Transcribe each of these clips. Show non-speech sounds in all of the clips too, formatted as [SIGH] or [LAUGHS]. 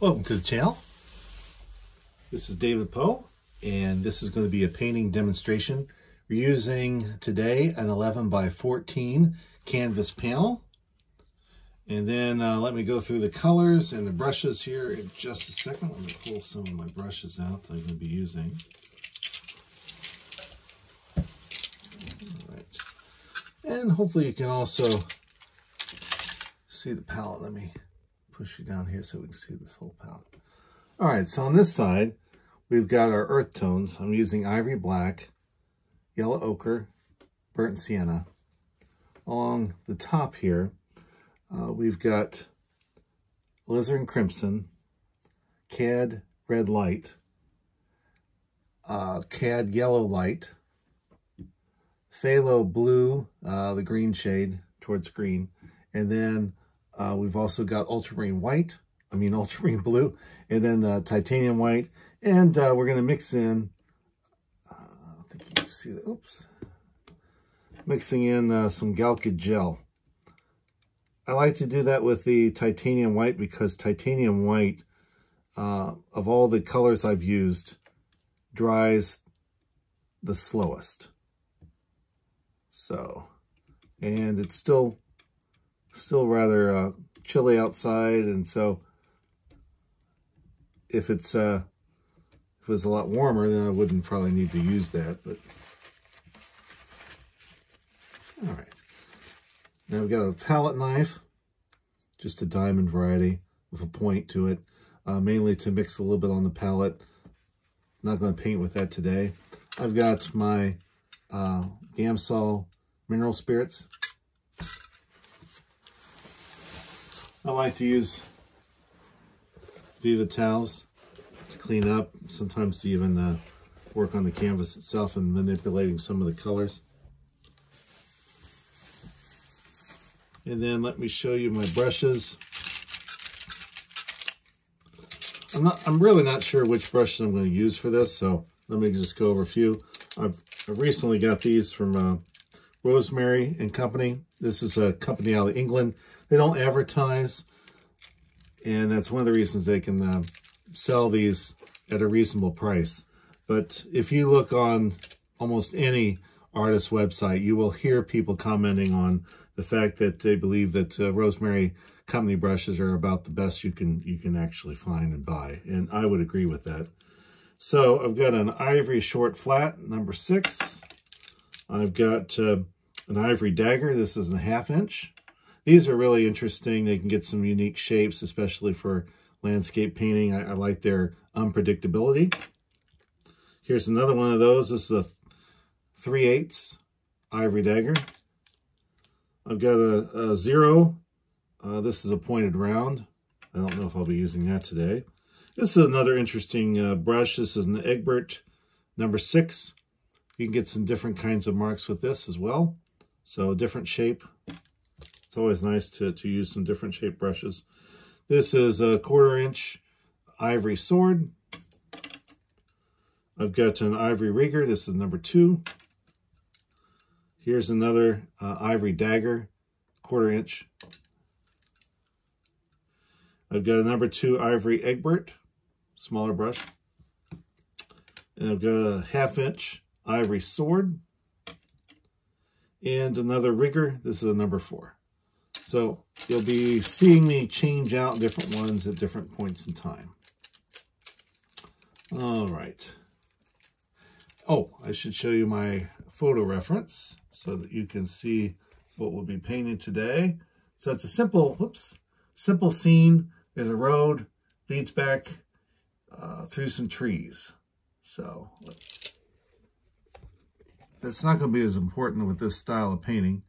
Welcome to the channel. This is David Poe, and this is going to be a painting demonstration. We're using today an 11 by 14 canvas panel. And then uh, let me go through the colors and the brushes here in just a second. Let me pull some of my brushes out that I'm going to be using. All right. And hopefully you can also see the palette. Let me push you down here so we can see this whole palette. All right, so on this side, we've got our earth tones. I'm using ivory black, yellow ochre, burnt sienna. Along the top here, uh, we've got alizarin crimson, cad red light, uh, cad yellow light, phthalo blue, uh, the green shade towards green, and then uh, we've also got ultramarine white, I mean [LAUGHS] ultramarine blue, and then uh, titanium white. And uh, we're going to mix in, uh, I think you can see oops, mixing in uh, some Galkyd gel. I like to do that with the titanium white because titanium white, uh, of all the colors I've used, dries the slowest. So, and it's still still rather uh, chilly outside, and so if it's uh, if it was a lot warmer, then I wouldn't probably need to use that. But all right, now we've got a palette knife, just a diamond variety with a point to it, uh, mainly to mix a little bit on the palette. Not going to paint with that today. I've got my uh, Gamsol mineral spirits. I like to use Viva towels to clean up, sometimes to even uh, work on the canvas itself and manipulating some of the colors. And then let me show you my brushes. I'm not I'm really not sure which brushes I'm going to use for this, so let me just go over a few. I've, I've recently got these from uh, Rosemary and Company. This is a company out of England. They don't advertise, and that's one of the reasons they can uh, sell these at a reasonable price. But if you look on almost any artist website, you will hear people commenting on the fact that they believe that uh, Rosemary Company brushes are about the best you can you can actually find and buy, and I would agree with that. So I've got an ivory short flat, number six. I've got uh, an ivory dagger. This is a half inch. These are really interesting. They can get some unique shapes, especially for landscape painting. I, I like their unpredictability. Here's another one of those. This is a 3 8 ivory dagger. I've got a, a zero. Uh, this is a pointed round. I don't know if I'll be using that today. This is another interesting uh, brush. This is an Egbert number six. You can get some different kinds of marks with this as well. So different shape. It's always nice to, to use some different shape brushes. This is a quarter inch ivory sword. I've got an ivory rigger. This is number two. Here's another uh, ivory dagger, quarter inch. I've got a number two ivory Egbert, smaller brush. And I've got a half inch ivory sword. And another rigger. This is a number four. So you'll be seeing me change out different ones at different points in time. All right. Oh, I should show you my photo reference so that you can see what we'll be painting today. So it's a simple, whoops, simple scene. There's a road, leads back uh, through some trees. So that's not going to be as important with this style of painting.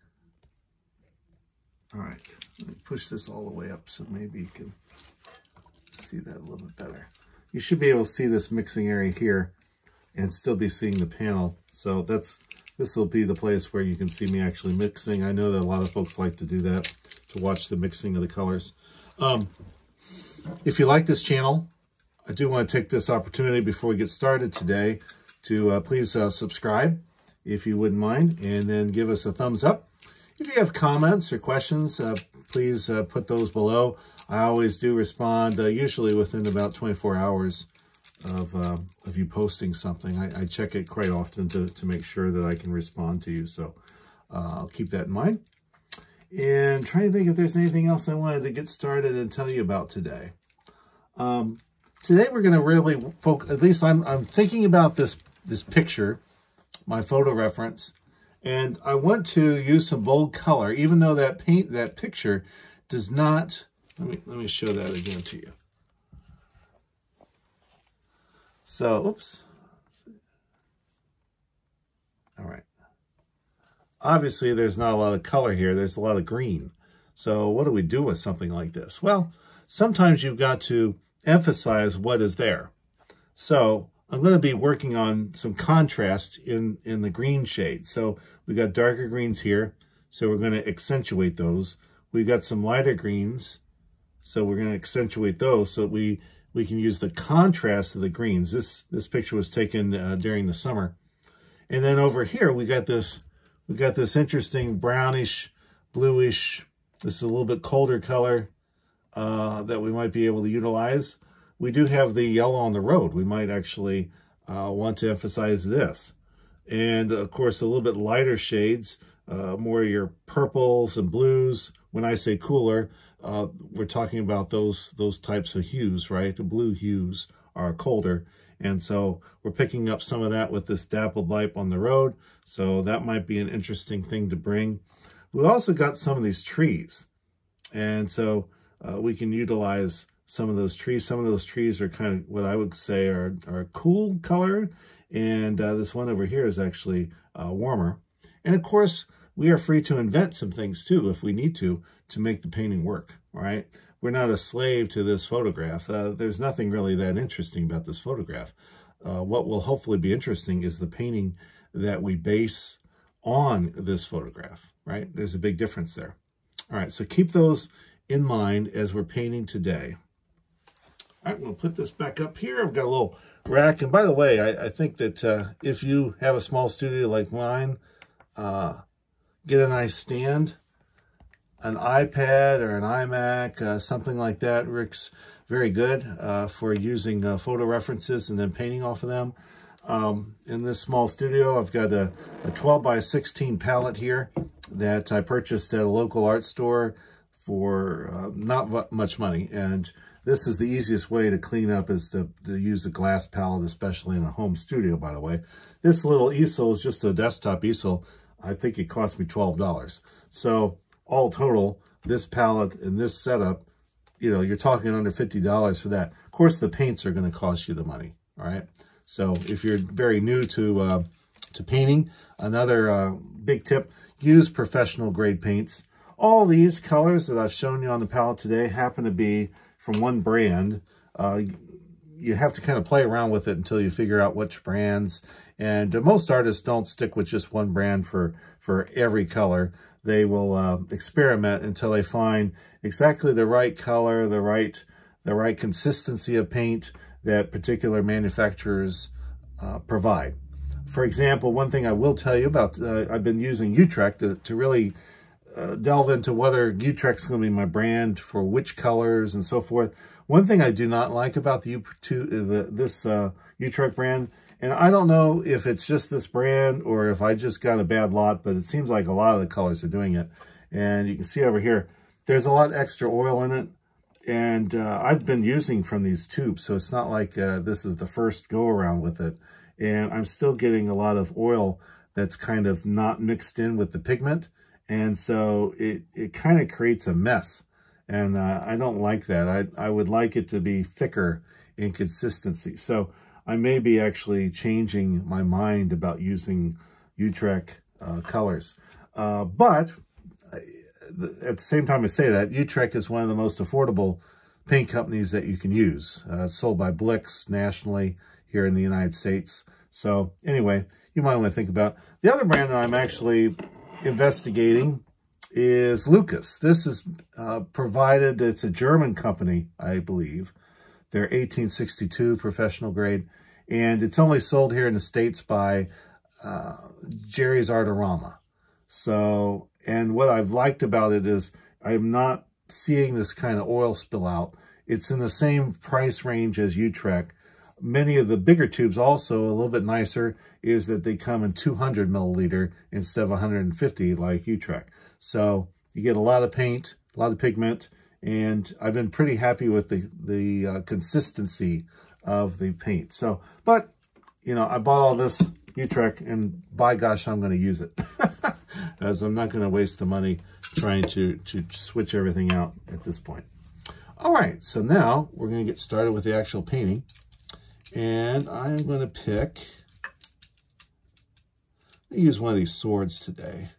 All right, let me push this all the way up so maybe you can see that a little bit better. You should be able to see this mixing area here and still be seeing the panel. So that's this will be the place where you can see me actually mixing. I know that a lot of folks like to do that, to watch the mixing of the colors. Um, if you like this channel, I do want to take this opportunity before we get started today to uh, please uh, subscribe, if you wouldn't mind, and then give us a thumbs up if you have comments or questions, uh, please uh, put those below. I always do respond, uh, usually within about 24 hours of, uh, of you posting something. I, I, check it quite often to, to make sure that I can respond to you. So uh, I'll keep that in mind. And try to think if there's anything else I wanted to get started and tell you about today. Um, today we're going to really focus, at least I'm, I'm thinking about this, this picture, my photo reference, and I want to use some bold color, even though that paint, that picture does not, let me, let me show that again to you. So, oops. All right. Obviously, there's not a lot of color here. There's a lot of green. So what do we do with something like this? Well, sometimes you've got to emphasize what is there. So I'm going to be working on some contrast in, in the green shade. So we got darker greens here. So we're going to accentuate those. We've got some lighter greens. So we're going to accentuate those so we, we can use the contrast of the greens. This, this picture was taken uh, during the summer. And then over here, we got this we got this interesting brownish, bluish, this is a little bit colder color uh, that we might be able to utilize. We do have the yellow on the road. We might actually uh, want to emphasize this. And of course, a little bit lighter shades, uh, more your purples and blues. When I say cooler, uh, we're talking about those, those types of hues, right? The blue hues are colder. And so we're picking up some of that with this dappled light on the road. So that might be an interesting thing to bring. We also got some of these trees. And so uh, we can utilize some of those trees. Some of those trees are kind of what I would say are, are cool color. And uh, this one over here is actually uh, warmer. And of course, we are free to invent some things too, if we need to, to make the painting work, right? we're not a slave to this photograph. Uh, there's nothing really that interesting about this photograph. Uh, what will hopefully be interesting is the painting that we base on this photograph, right? There's a big difference there. All right, so keep those in mind as we're painting today. All right, gonna put this back up here. I've got a little rack. And by the way, I, I think that uh, if you have a small studio like mine, uh, get a nice stand an iPad or an iMac, uh, something like that works very good uh, for using uh, photo references and then painting off of them. Um, in this small studio, I've got a, a 12 by 16 palette here that I purchased at a local art store for uh, not much money. And this is the easiest way to clean up is to, to use a glass palette, especially in a home studio, by the way. This little easel is just a desktop easel. I think it cost me $12. So all total, this palette and this setup, you know, you're talking under $50 for that. Of course, the paints are going to cost you the money, all right? So if you're very new to, uh, to painting, another uh, big tip, use professional grade paints. All these colors that I've shown you on the palette today happen to be from one brand. Uh, you have to kind of play around with it until you figure out which brands. And most artists don't stick with just one brand for, for every color they will uh, experiment until they find exactly the right color, the right the right consistency of paint that particular manufacturers uh, provide. For example, one thing I will tell you about, uh, I've been using Utrecht to, to really uh, delve into whether Utrecht's going to be my brand for which colors and so forth. One thing I do not like about the, the this uh, Utrecht brand and I don't know if it's just this brand or if I just got a bad lot, but it seems like a lot of the colors are doing it. And you can see over here, there's a lot extra oil in it. And uh, I've been using from these tubes, so it's not like uh, this is the first go around with it. And I'm still getting a lot of oil that's kind of not mixed in with the pigment. And so it, it kind of creates a mess. And uh, I don't like that. I, I would like it to be thicker in consistency. So I may be actually changing my mind about using Utrecht uh, colors. Uh, but at the same time I say that, Utrecht is one of the most affordable paint companies that you can use. Uh, sold by Blick's nationally here in the United States. So anyway, you might want to think about. The other brand that I'm actually investigating is Lukas. This is uh, provided, it's a German company, I believe. They're 1862 professional grade. And it's only sold here in the States by uh, Jerry's Artorama. So, and what I've liked about it is I'm not seeing this kind of oil spill out. It's in the same price range as Utrecht. Many of the bigger tubes also, a little bit nicer, is that they come in 200 milliliter instead of 150 like Utrecht. So you get a lot of paint, a lot of pigment, and I've been pretty happy with the, the uh, consistency of the paint. So, but, you know, I bought all this Utrecht, and by gosh, I'm going to use it. [LAUGHS] As I'm not going to waste the money trying to, to switch everything out at this point. All right, so now we're going to get started with the actual painting. And I'm going to pick, I use one of these swords today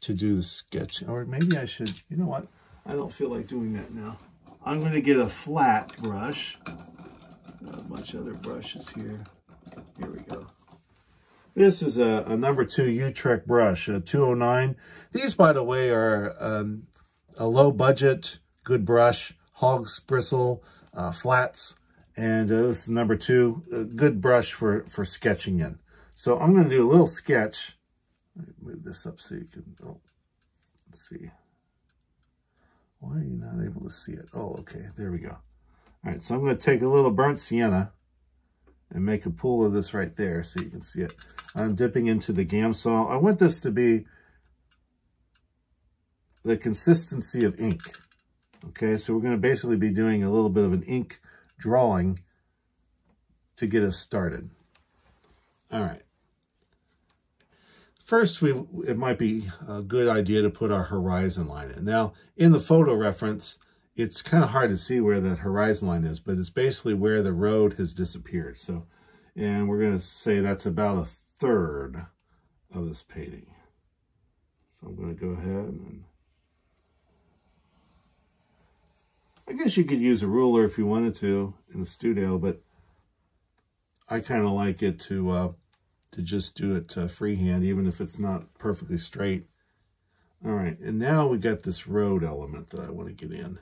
to do the sketch. Or maybe I should, you know what? I don't feel like doing that now. I'm going to get a flat brush. Got a bunch other brushes here. Here we go. This is a, a number two Utrecht brush, a 209. These, by the way, are um, a low budget, good brush, hog's bristle, uh, flats. And uh, this is number two, a good brush for, for sketching in. So I'm going to do a little sketch. move this up so you can, oh, let's see. Why are you not able to see it? Oh, okay, there we go. All right, so I'm going to take a little burnt sienna and make a pool of this right there so you can see it. I'm dipping into the Gamsol. I want this to be the consistency of ink. Okay, so we're going to basically be doing a little bit of an ink drawing to get us started. All right. First, we it might be a good idea to put our horizon line in. Now, in the photo reference, it's kind of hard to see where that horizon line is, but it's basically where the road has disappeared. So, and we're going to say that's about a third of this painting. So I'm going to go ahead and I guess you could use a ruler if you wanted to in the studio, but I kind of like it to uh, to just do it uh, freehand, even if it's not perfectly straight. All right, and now we got this road element that I want to get in.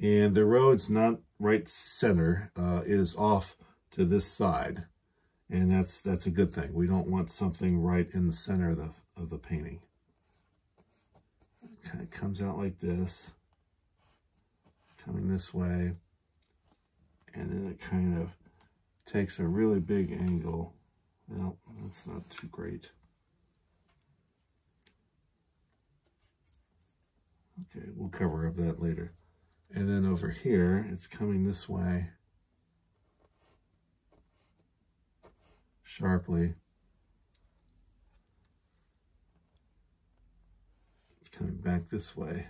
And the road's not right center. Uh, it is off to this side. And that's that's a good thing. We don't want something right in the center of the, of the painting. It kind of comes out like this. Coming this way. And then it kind of takes a really big angle. Well, that's not too great. Okay, we'll cover up that later. And then over here, it's coming this way sharply. It's coming back this way.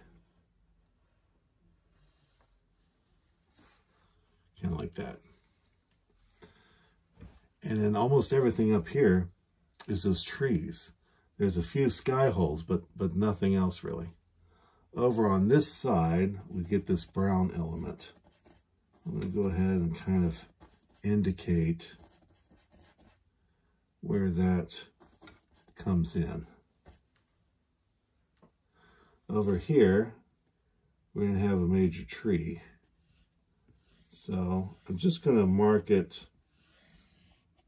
Kind of like that. And then almost everything up here is those trees. There's a few sky holes, but, but nothing else really. Over on this side, we get this brown element. I'm going to go ahead and kind of indicate where that comes in. Over here, we're going to have a major tree. So I'm just going to mark it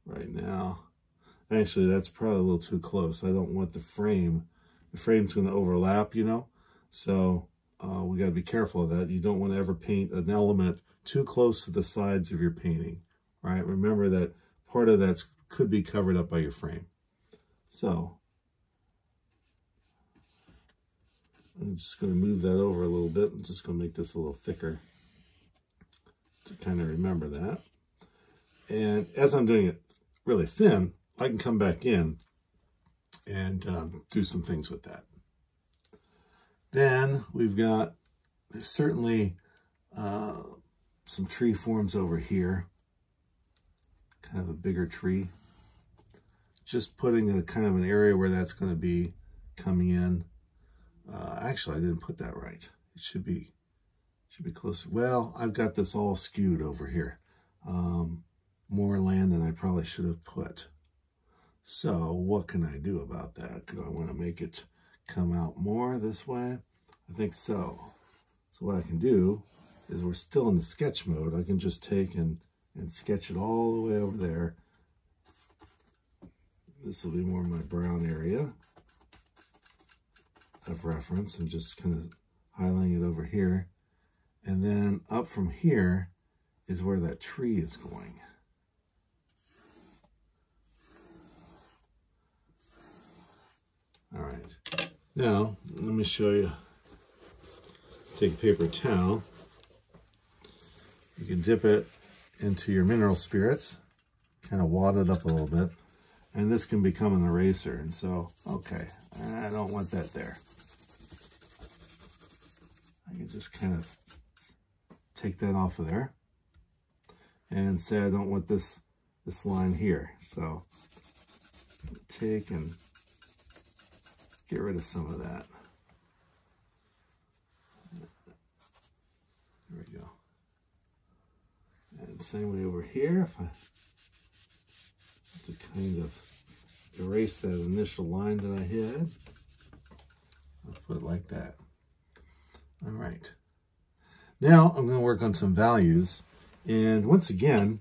right now. Actually, that's probably a little too close. I don't want the frame. The frame's going to overlap, you know. So uh, we got to be careful of that. You don't want to ever paint an element too close to the sides of your painting, right? Remember that part of that could be covered up by your frame. So I'm just going to move that over a little bit. I'm just going to make this a little thicker to kind of remember that. And as I'm doing it really thin, I can come back in and um, do some things with that. Then we've got, there's certainly uh, some tree forms over here. Kind of a bigger tree. Just putting a kind of an area where that's going to be coming in. Uh, actually, I didn't put that right. It should be should be closer. Well, I've got this all skewed over here. Um, more land than I probably should have put. So what can I do about that? Do I want to make it come out more this way? I think so. So what I can do is we're still in the sketch mode. I can just take and, and sketch it all the way over there. This will be more my brown area. of reference and just kind of highlighting it over here. And then up from here is where that tree is going. All right, now let me show you. Take a paper towel. You can dip it into your mineral spirits, kind of wad it up a little bit, and this can become an eraser. And so, okay, I don't want that there. I can just kind of take that off of there and say I don't want this this line here. So take and get rid of some of that. There we go. And same way over here, if I to kind of erase that initial line that I had, I'll put it like that. All right. Now I'm going to work on some values. And once again,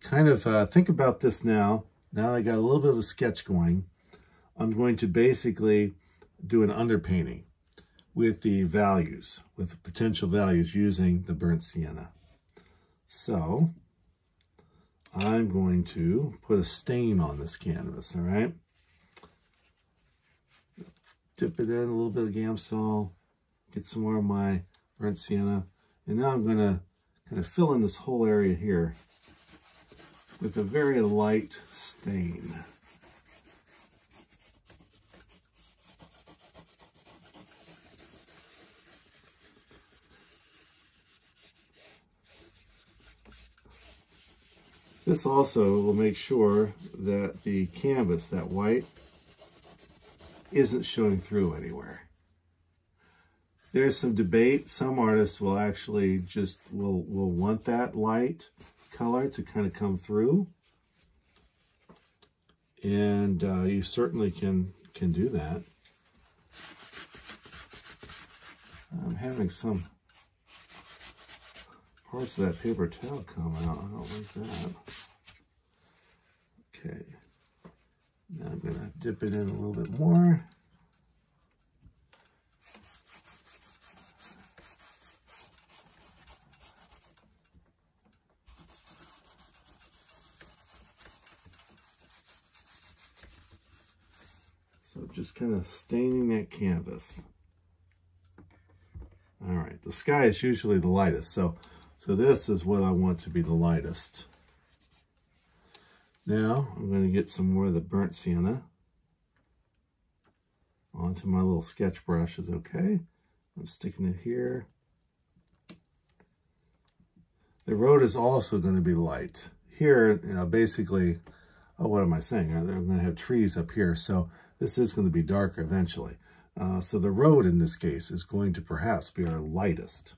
kind of uh, think about this now. Now that I got a little bit of a sketch going. I'm going to basically do an underpainting with the values, with the potential values using the burnt sienna. So I'm going to put a stain on this canvas, all right? Dip it in a little bit of Gamsol, get some more of my burnt sienna. And now I'm going to kind of fill in this whole area here with a very light stain. This also will make sure that the canvas, that white, isn't showing through anywhere. There's some debate. Some artists will actually just, will, will want that light color to kind of come through. And uh, you certainly can, can do that. I'm having some parts of that paper towel come out. I don't like that. Okay. Now I'm going to dip it in a little bit more. So just kind of staining that canvas. All right, the sky is usually the lightest. So so this is what I want to be the lightest. Now I'm going to get some more of the burnt sienna onto my little sketch brush is okay. I'm sticking it here. The road is also going to be light. Here, you know, basically, oh, what am I saying? I'm going to have trees up here, so this is going to be darker eventually. Uh, so the road in this case is going to perhaps be our lightest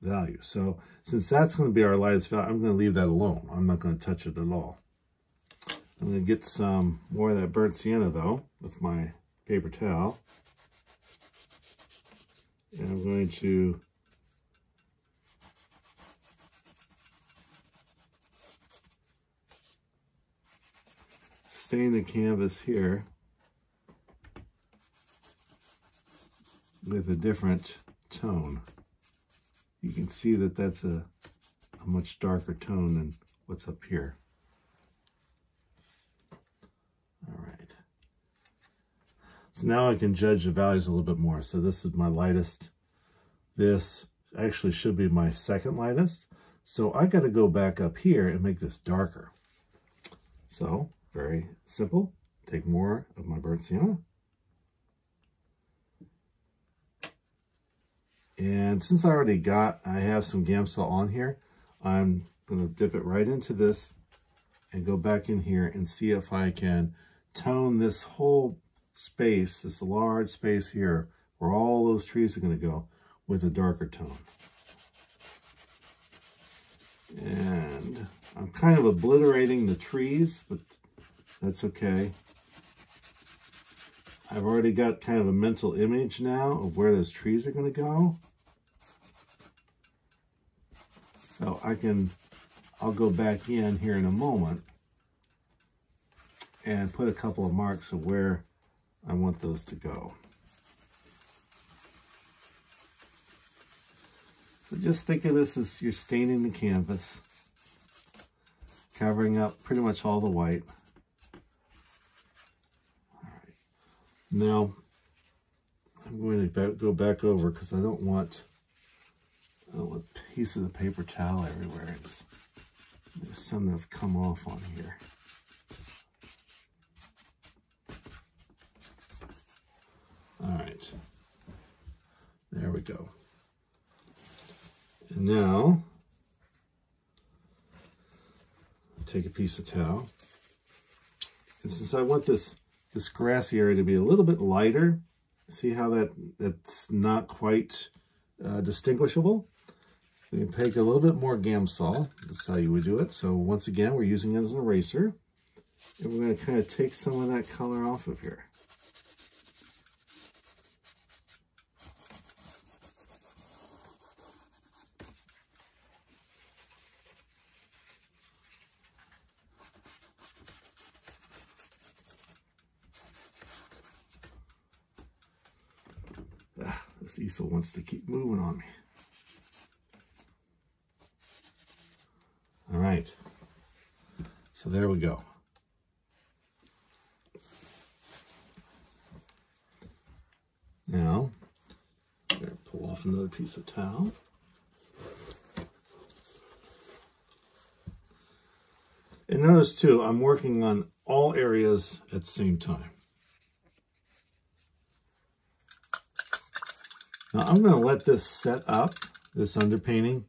value. So since that's going to be our lightest value, I'm going to leave that alone. I'm not going to touch it at all. I'm going to get some more of that burnt sienna though with my paper towel. And I'm going to stain the canvas here with a different tone you can see that that's a, a much darker tone than what's up here. All right. So now I can judge the values a little bit more. So this is my lightest. This actually should be my second lightest. So I got to go back up here and make this darker. So very simple. Take more of my burnt sienna. And since I already got, I have some Gamsol on here, I'm going to dip it right into this and go back in here and see if I can tone this whole space, this large space here, where all those trees are going to go, with a darker tone. And I'm kind of obliterating the trees, but that's okay. I've already got kind of a mental image now of where those trees are going to go. So I can, I'll go back in here in a moment and put a couple of marks of where I want those to go. So just think of this as you're staining the canvas, covering up pretty much all the white. All right. Now, I'm going to go back over because I don't want don't want pieces of paper towel everywhere. It's, there's some that have come off on here. All right. There we go. And now, take a piece of towel. And since I want this, this grassy area to be a little bit lighter, see how that that's not quite uh, distinguishable? We can take a little bit more Gamsol. That's how you would do it. So once again, we're using it as an eraser. And we're going to kind of take some of that color off of here. Ah, This easel wants to keep moving on me. All right. So there we go. Now, pull off another piece of towel. And notice too, I'm working on all areas at the same time. Now I'm going to let this set up, this underpainting.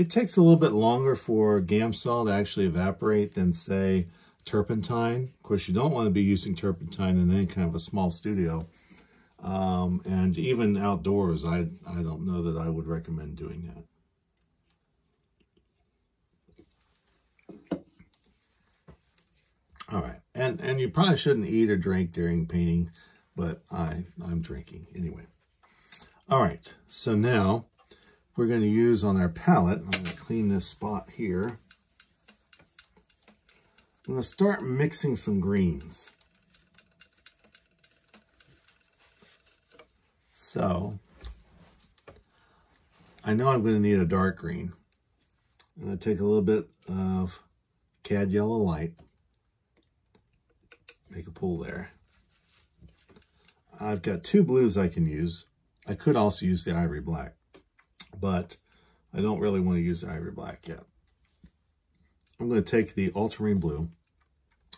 It takes a little bit longer for Gamsol to actually evaporate than, say, turpentine. Of course, you don't want to be using turpentine in any kind of a small studio. Um, and even outdoors, I, I don't know that I would recommend doing that. All right, and, and you probably shouldn't eat or drink during painting, but I, I'm drinking anyway. All right, so now we're going to use on our palette, I'm going to clean this spot here. I'm going to start mixing some greens. So, I know I'm going to need a dark green. I'm going to take a little bit of cad yellow light, make a pool there. I've got two blues I can use. I could also use the ivory black, but I don't really want to use ivory black yet. I'm going to take the ultramarine blue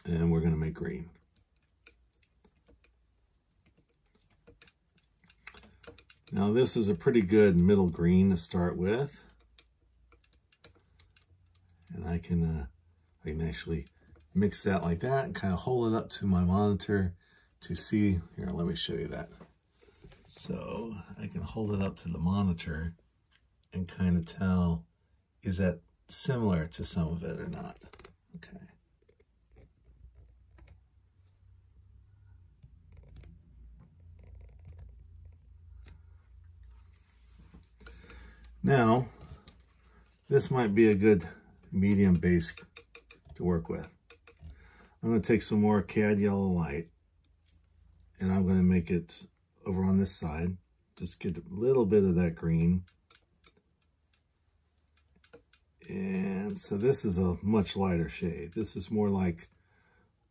and we're going to make green. Now this is a pretty good middle green to start with. And I can, uh, I can actually mix that like that and kind of hold it up to my monitor to see. Here, let me show you that. So I can hold it up to the monitor and kind of tell, is that similar to some of it or not? Okay. Now, this might be a good medium base to work with. I'm going to take some more cad yellow light and I'm going to make it over on this side. Just get a little bit of that green. And so this is a much lighter shade. This is more like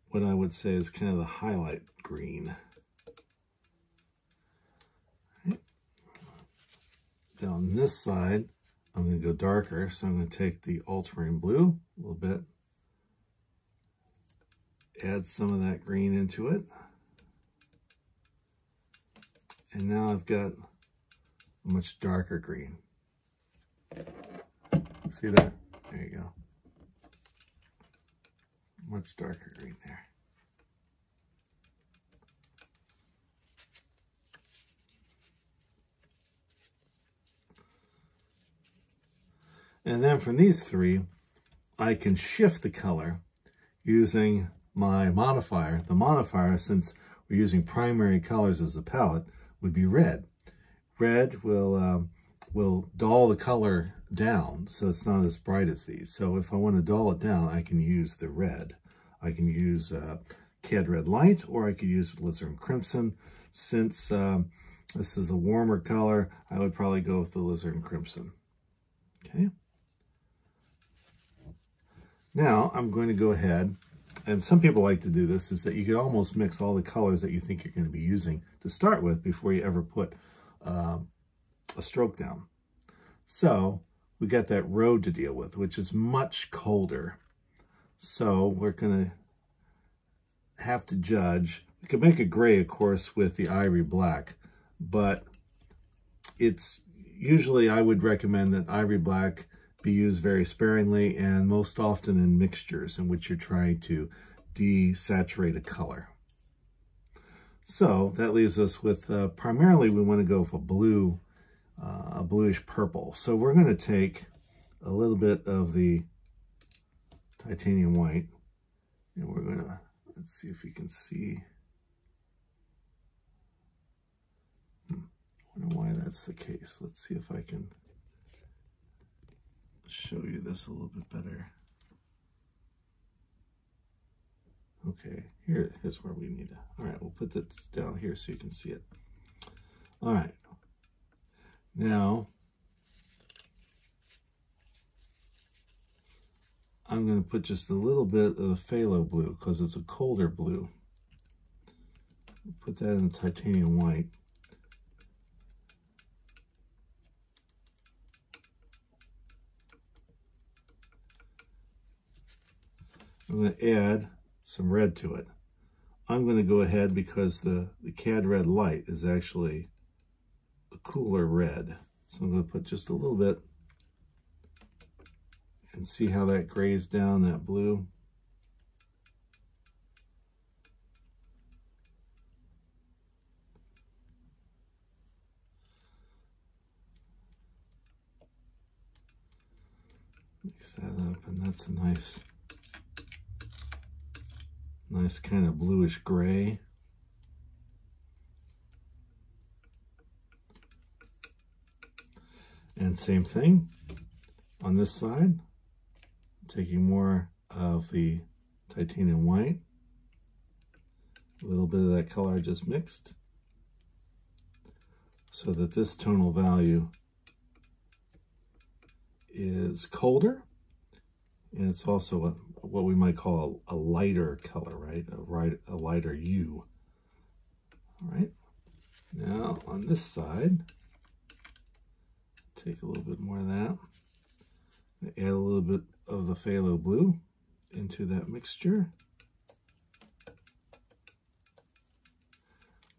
what I would say is kind of the highlight green. Down this side, I'm going to go darker. So I'm going to take the ultramarine blue a little bit. Add some of that green into it. And now I've got a much darker green. See that? There you go. Much darker green there. And then from these three, I can shift the color using my modifier. The modifier, since we're using primary colors as the palette, would be red. Red will, um, will dull the color down so it's not as bright as these. So if I want to dull it down, I can use the red. I can use uh, Cad Red Light or I could use Alizarin Crimson. Since um, this is a warmer color, I would probably go with the Alizarin Crimson. Okay. Now I'm going to go ahead, and some people like to do this, is that you can almost mix all the colors that you think you're going to be using to start with before you ever put um, a stroke down. So we got that road to deal with, which is much colder. So we're going to have to judge. We could make a gray, of course, with the ivory black, but it's usually I would recommend that ivory black be used very sparingly and most often in mixtures in which you're trying to desaturate a color. So that leaves us with, uh, primarily we want to go for blue, uh, a bluish purple. So we're going to take a little bit of the titanium white and we're going to, let's see if we can see. Hmm. I wonder why that's the case. Let's see if I can show you this a little bit better. Okay, here, here's where we need to, all right, we'll put this down here so you can see it. All right, now, I'm going to put just a little bit of the phthalo blue because it's a colder blue. Put that in the titanium white. I'm going to add some red to it. I'm going to go ahead because the, the CAD red light is actually cooler red. So I'm going to put just a little bit and see how that grays down that blue. Mix that up and that's a nice Nice kind of bluish gray. And same thing on this side, taking more of the titanium white, a little bit of that color I just mixed, so that this tonal value is colder, and it's also a, what we might call a, lighter color, right? A, right, a lighter hue. All right. Now on this side, take a little bit more of that. Add a little bit of the phthalo blue into that mixture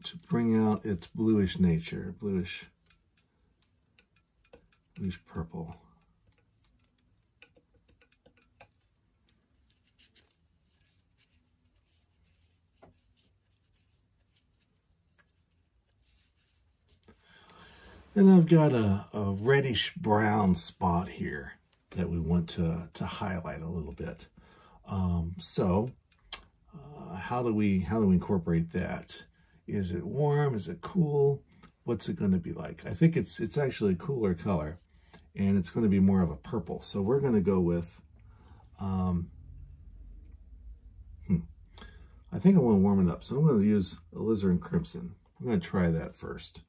to bring out its bluish nature, bluish, bluish purple. And I've got a, a reddish brown spot here that we want to, to highlight a little bit. Um, so uh, how do we how do we incorporate that? Is it warm? Is it cool? What's it going to be like? I think it's it's actually a cooler color, and it's going to be more of a purple. So we're going to go with, um, hmm, I think I want to warm it up. So I'm going to use alizarin crimson. I'm going to try that first.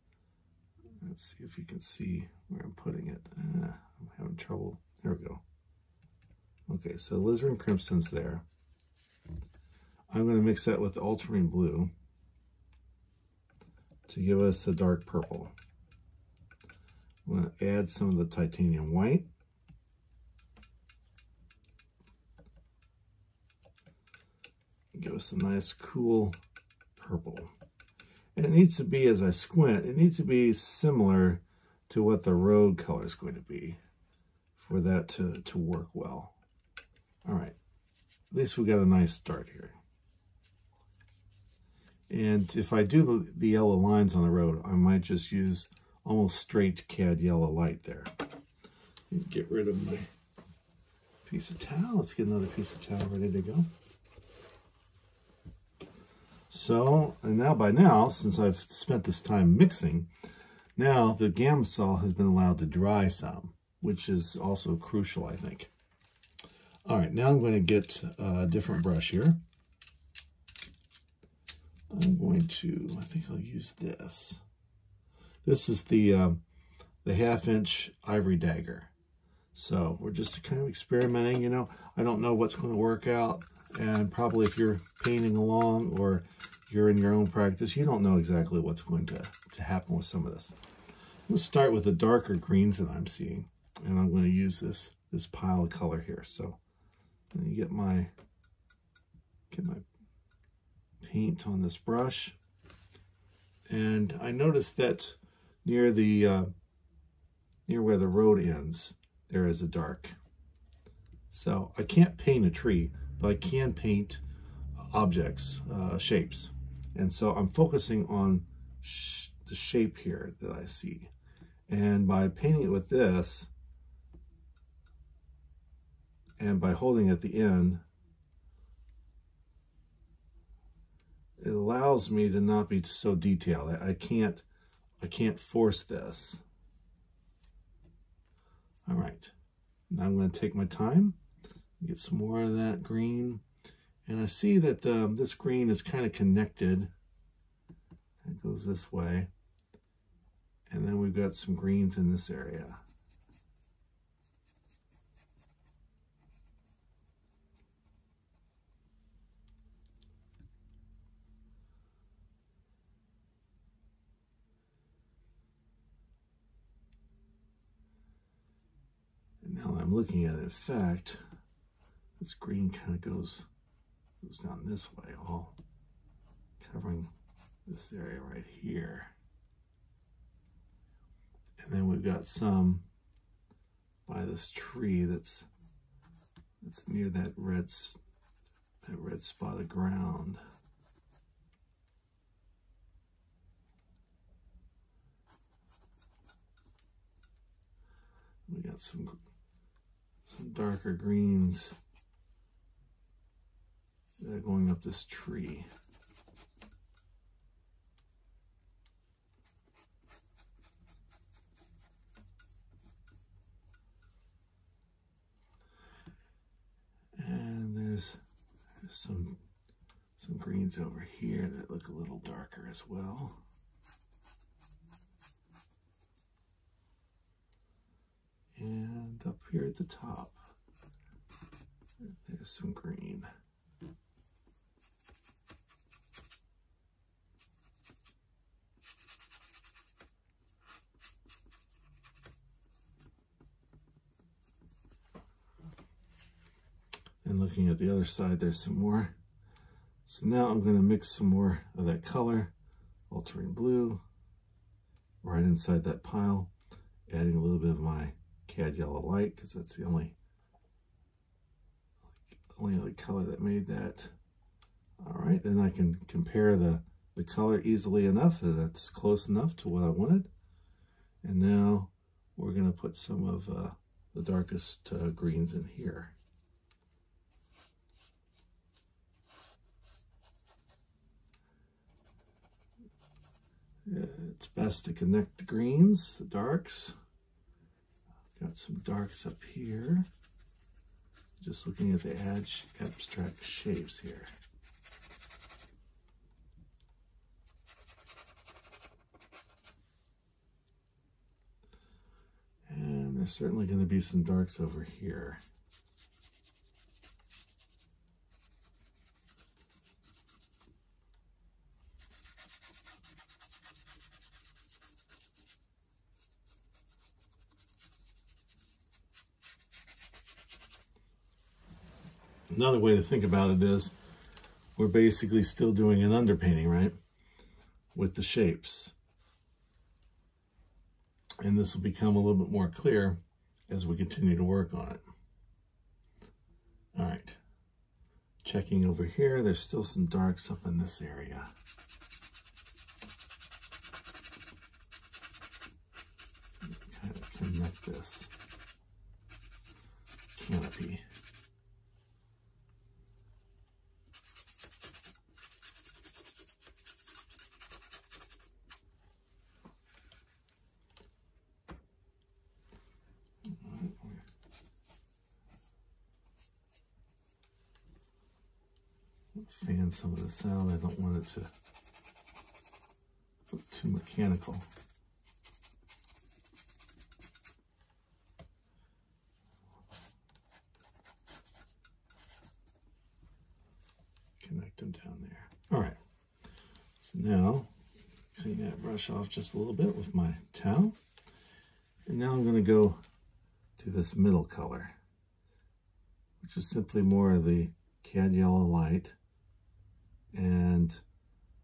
Let's see if you can see where I'm putting it. Ah, I'm having trouble. There we go. Okay, so alizarin crimson's there. I'm going to mix that with ultramarine blue to give us a dark purple. I'm going to add some of the titanium white. Give us a nice cool purple. It needs to be, as I squint, it needs to be similar to what the road color is going to be for that to, to work well. All right, at least we got a nice start here. And if I do the, the yellow lines on the road, I might just use almost straight CAD yellow light there. Get rid of my piece of towel. Let's get another piece of towel ready to go. So, and now by now, since I've spent this time mixing, now the Gamsol has been allowed to dry some, which is also crucial, I think. All right, now I'm going to get a different brush here. I'm going to, I think I'll use this. This is the, um, the half inch ivory dagger. So we're just kind of experimenting, you know. I don't know what's going to work out. And probably if you're painting along or you're in your own practice, you don't know exactly what's going to, to happen with some of this. We'll start with the darker greens that I'm seeing. And I'm going to use this, this pile of color here. So let me get my, get my paint on this brush. And I noticed that near the, uh, near where the road ends, there is a dark. So I can't paint a tree, but I can paint objects, uh, shapes. And so I'm focusing on sh the shape here that I see. And by painting it with this, and by holding at the end, it allows me to not be so detailed. I, I can't, I can't force this. All right, now I'm going to take my time, get some more of that green. And I see that um, this green is kind of connected. It goes this way. And then we've got some greens in this area. And now I'm looking at in fact, this green kind of goes, goes down this way, all covering this area right here. And then we've got some by this tree that's that's near that red that red spot of ground. We got some some darker greens going up this tree. And there's some some greens over here that look a little darker as well. And up here at the top, there's some green. Looking at the other side, there's some more. So now I'm going to mix some more of that color, ultramarine blue, right inside that pile, adding a little bit of my cad yellow light because that's the only only other color that made that. All right, then I can compare the, the color easily enough that that's close enough to what I wanted. And now we're going to put some of uh, the darkest uh, greens in here. It's best to connect the greens, the darks. Got some darks up here. Just looking at the edge abstract shapes here. And there's certainly going to be some darks over here. Another way to think about it is we're basically still doing an underpainting, right? With the shapes. And this will become a little bit more clear as we continue to work on it. All right. Checking over here, there's still some darks up in this area. Kind of connect this canopy. fan some of this out. I don't want it to look too mechanical. Connect them down there. All right. So now, clean that brush off just a little bit with my towel. And now I'm going to go to this middle color, which is simply more of the cad yellow light and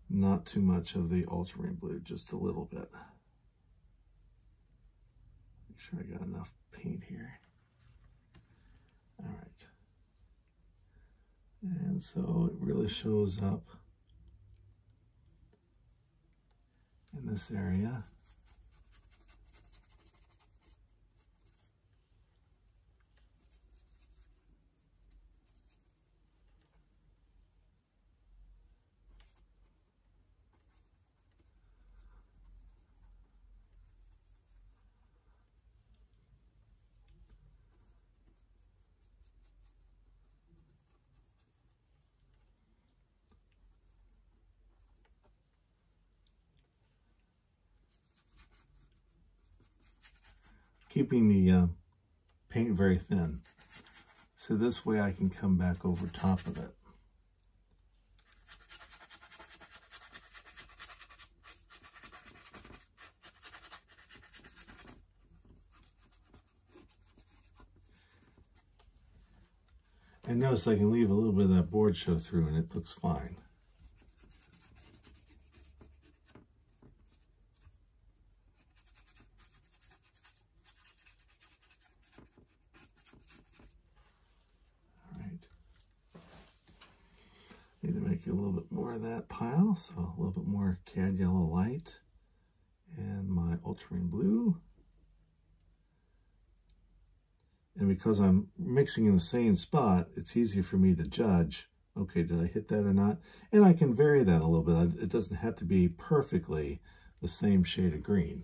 not too much of the ultramarine blue, just a little bit. Make sure I got enough paint here. All right. And so it really shows up in this area. Keeping the uh, paint very thin. So this way I can come back over top of it. And notice I can leave a little bit of that board show through and it looks fine. Need to make a little bit more of so a little bit more cad yellow light and my ultramarine blue. And because I'm mixing in the same spot, it's easy for me to judge, okay, did I hit that or not? And I can vary that a little bit. It doesn't have to be perfectly the same shade of green.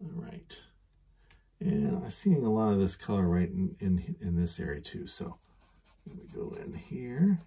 All right. And I'm seeing a lot of this color right in, in, in this area too, so let me go in here.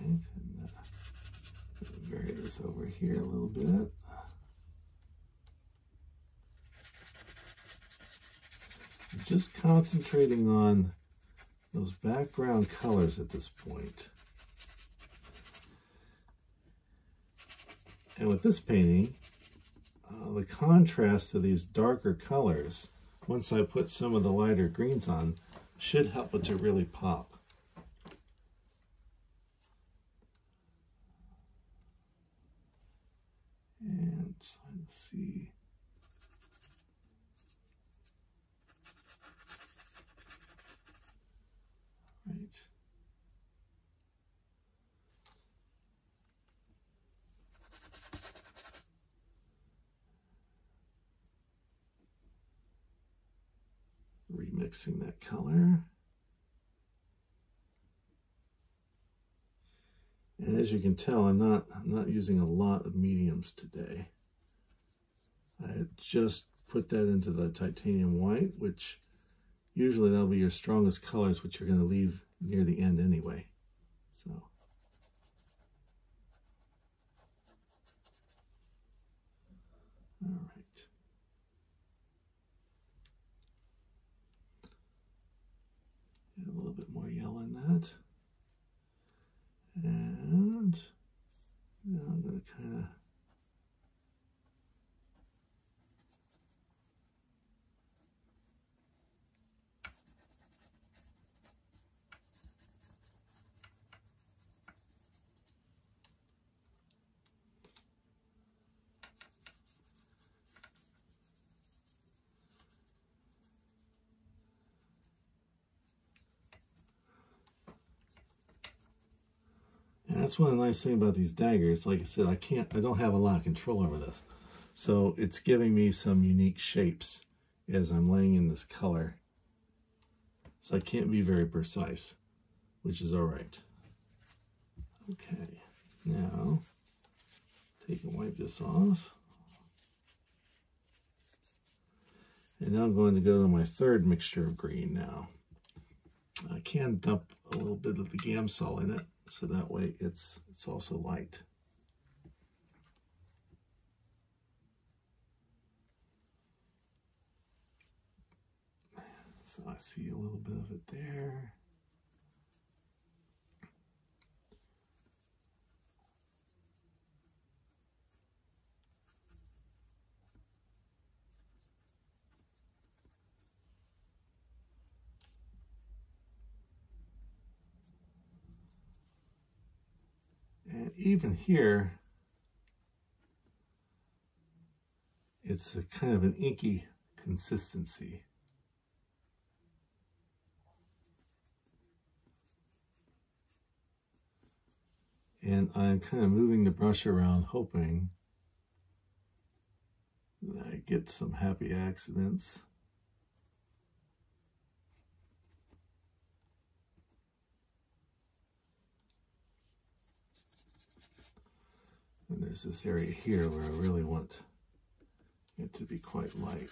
And uh, vary this over here a little bit. Just concentrating on those background colors at this point. And with this painting, uh, the contrast to these darker colors, once I put some of the lighter greens on, should help it to really pop. And just trying to see. Right. Remixing that color. And as you can tell, I'm not, I'm not using a lot of mediums today. I just put that into the titanium white, which usually that'll be your strongest colors, which you're going to leave near the end anyway. So. All right. A little bit more yellow in that. And now I'm going to kind of that's one of the nice things about these daggers. Like I said, I can't, I don't have a lot of control over this. So it's giving me some unique shapes as I'm laying in this color. So I can't be very precise, which is all right. Okay, now take and wipe this off. And now I'm going to go to my third mixture of green now. I can dump a little bit of the Gamsol in it, so that way it's it's also light. So I see a little bit of it there. And even here, it's a kind of an inky consistency. And I'm kind of moving the brush around, hoping that I get some happy accidents. And there's this area here where I really want it to be quite light.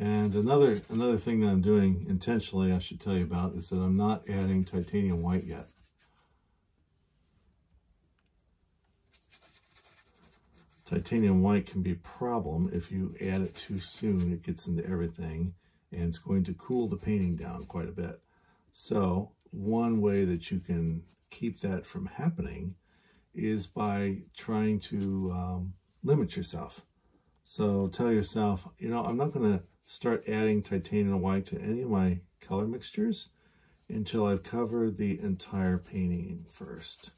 And another another thing that I'm doing intentionally, I should tell you about, is that I'm not adding titanium white yet. Titanium white can be a problem if you add it too soon. It gets into everything and it's going to cool the painting down quite a bit. So one way that you can keep that from happening is by trying to um, limit yourself. So tell yourself, you know, I'm not going to start adding titanium white to any of my color mixtures until I've covered the entire painting first.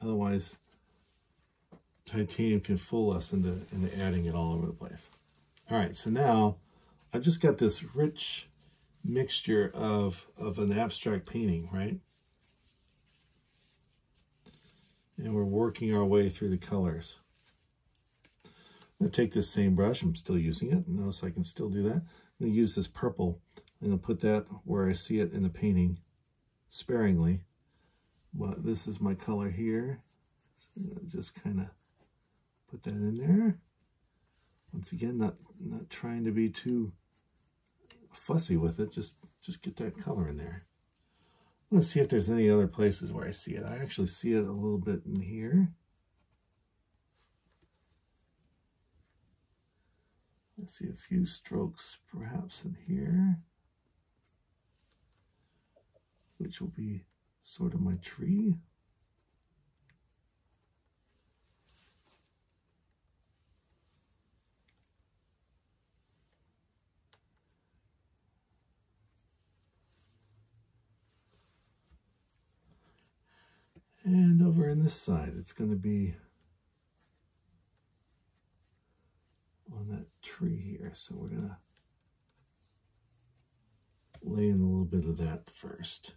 Otherwise, titanium can fool us into, into adding it all over the place. All right, so now I've just got this rich mixture of, of an abstract painting, right? And we're working our way through the colors. I'm going to take this same brush, I'm still using it. Notice I can still do that. I'm going to use this purple. I'm going to put that where I see it in the painting sparingly. But this is my color here. So just kind of put that in there. Once again, not not trying to be too fussy with it. Just just get that color in there. I'm going to see if there's any other places where I see it. I actually see it a little bit in here. I see a few strokes perhaps in here, which will be sort of my tree. And over on this side, it's going to be on that tree here. So we're going to lay in a little bit of that first.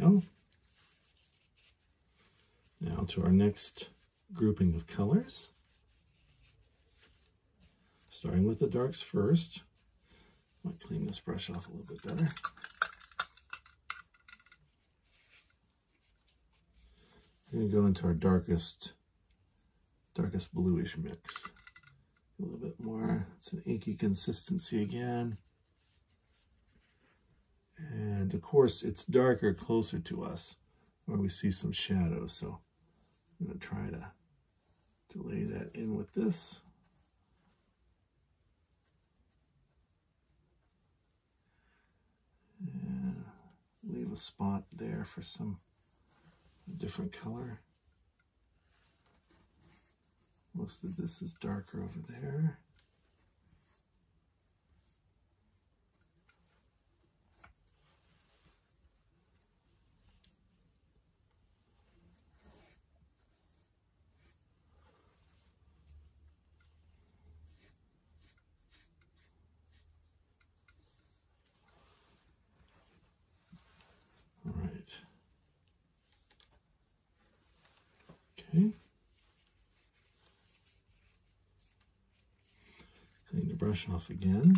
Go. Now to our next grouping of colors. Starting with the darks first. Might clean this brush off a little bit better. We're going to go into our darkest, darkest bluish mix. A little bit more. It's an inky consistency again. And of course, it's darker closer to us where we see some shadows. So I'm going to try to delay that in with this. Leave a spot there for some different color. Most of this is darker over there. Okay. Clean the brush off again.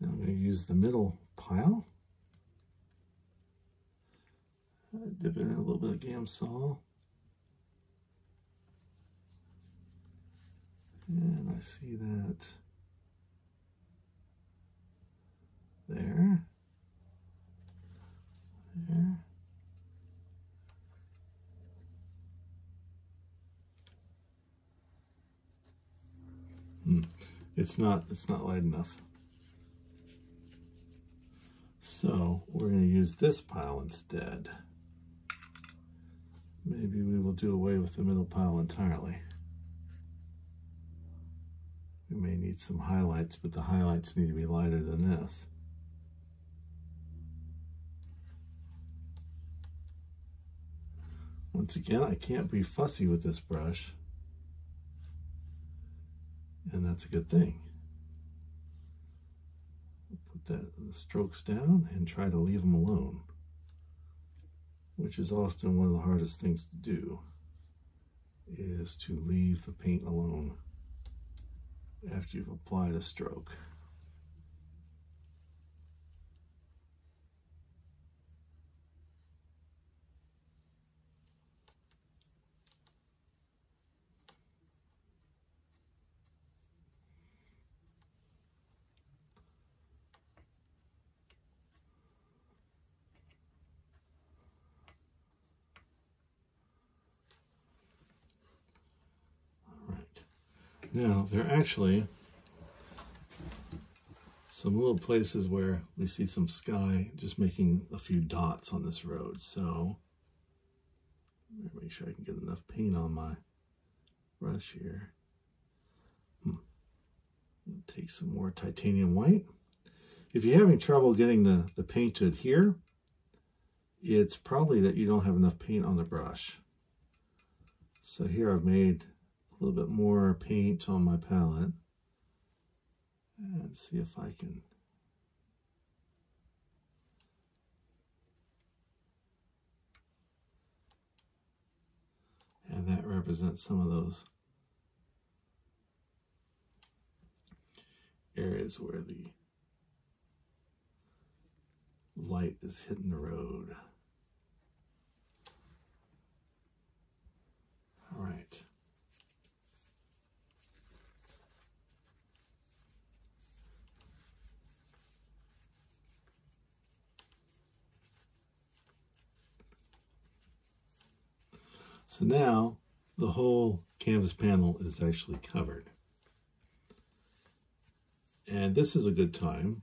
Now I'm going to use the middle pile. Dip in a little bit of Gamsol. And I see that there, there. Hmm. It's not, it's not light enough. So we're going to use this pile instead. Maybe we will do away with the middle pile entirely. We may need some highlights, but the highlights need to be lighter than this. Once again, I can't be fussy with this brush. And that's a good thing. Put that the strokes down and try to leave them alone, which is often one of the hardest things to do, is to leave the paint alone after you've applied a stroke. Now, there are actually some little places where we see some sky just making a few dots on this road. So, make sure I can get enough paint on my brush here. Hmm. Take some more titanium white. If you're having trouble getting the, the paint to adhere, it's probably that you don't have enough paint on the brush. So here I've made a little bit more paint on my palette and see if I can and that represents some of those areas where the light is hitting the road. All right. So now the whole canvas panel is actually covered. And this is a good time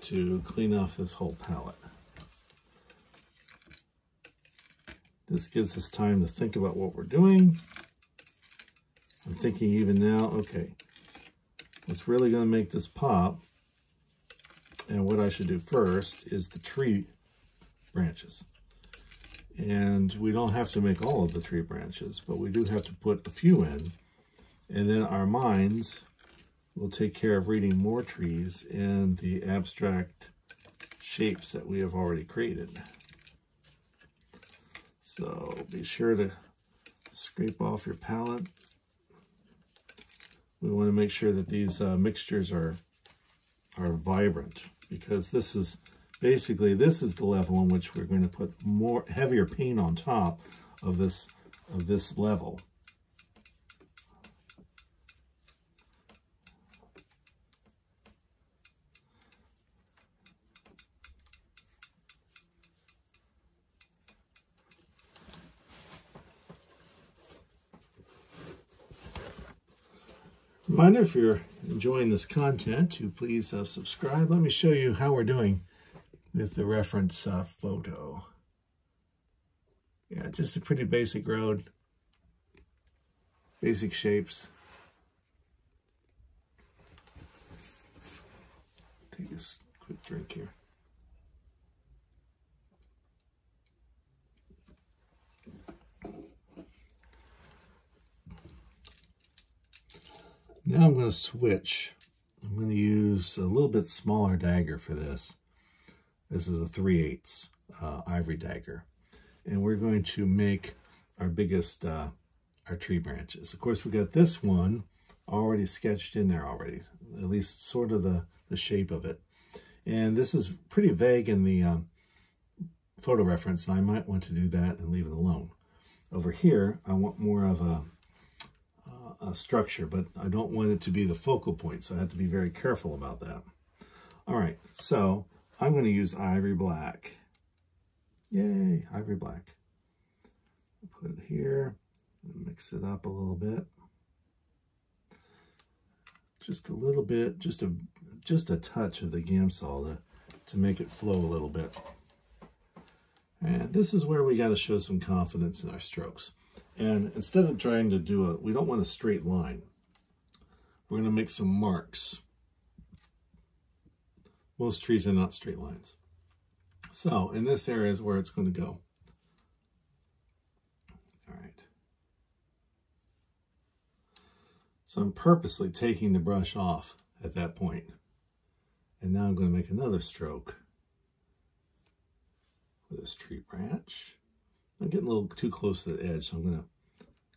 to clean off this whole palette. This gives us time to think about what we're doing. I'm thinking even now, okay, what's really going to make this pop and what I should do first is the tree branches. And we don't have to make all of the tree branches, but we do have to put a few in. And then our minds will take care of reading more trees in the abstract shapes that we have already created. So be sure to scrape off your palette. We want to make sure that these uh, mixtures are, are vibrant because this is basically this is the level in which we're going to put more heavier paint on top of this of this level. reminder, if you're enjoying this content, to please uh, subscribe. Let me show you how we're doing with the reference uh, photo. Yeah, just a pretty basic road, basic shapes. Take a quick drink here. Now I'm going to switch. I'm going to use a little bit smaller dagger for this. This is a 3 8 uh, ivory dagger. And we're going to make our biggest, uh, our tree branches. Of course, we got this one already sketched in there already, at least sort of the, the shape of it. And this is pretty vague in the um, photo reference, and I might want to do that and leave it alone. Over here, I want more of a uh, structure, but I don't want it to be the focal point, so I have to be very careful about that. All right, so I'm going to use ivory black. Yay, ivory black. Put it here, mix it up a little bit. Just a little bit, just a just a touch of the Gamsol to, to make it flow a little bit. And this is where we got to show some confidence in our strokes. And instead of trying to do a, we don't want a straight line. We're going to make some marks. Most trees are not straight lines. So in this area is where it's going to go. All right. So I'm purposely taking the brush off at that point. And now I'm going to make another stroke for this tree branch. I'm getting a little too close to the edge, so I'm gonna,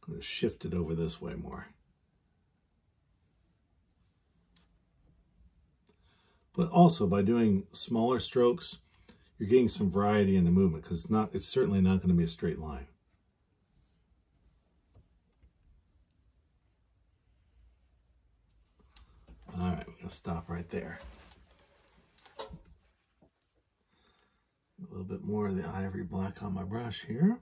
gonna shift it over this way more. But also by doing smaller strokes, you're getting some variety in the movement because it's not it's certainly not going to be a straight line. All right, we're going to stop right there. A little bit more of the ivory black on my brush here.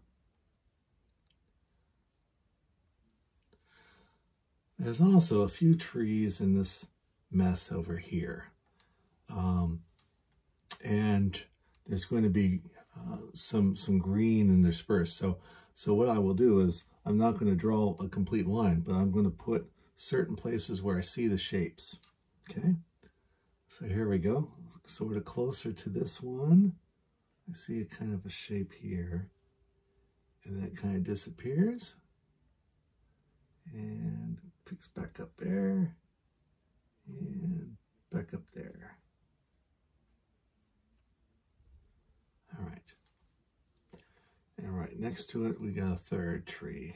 There's also a few trees in this mess over here. Um, and there's going to be uh, some some green interspersed. So, so what I will do is I'm not going to draw a complete line, but I'm going to put certain places where I see the shapes. Okay, so here we go, sort of closer to this one. I see a kind of a shape here. And that kind of disappears. And picks back up there. And back up there. All right. And right next to it, we got a third tree.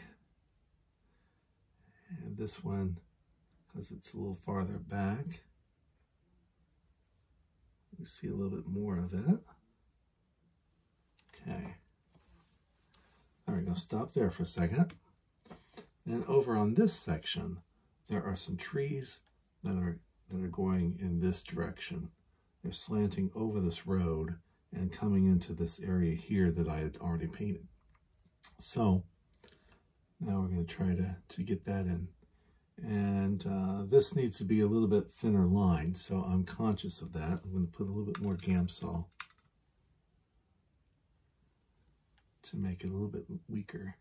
And this one, because it's a little farther back, we see a little bit more of it. Okay. All right, to stop there for a second. And over on this section, there are some trees that are that are going in this direction. They're slanting over this road and coming into this area here that I had already painted. So now we're going to try to, to get that in. And uh, this needs to be a little bit thinner line, so I'm conscious of that. I'm going to put a little bit more Gamsol to make it a little bit weaker.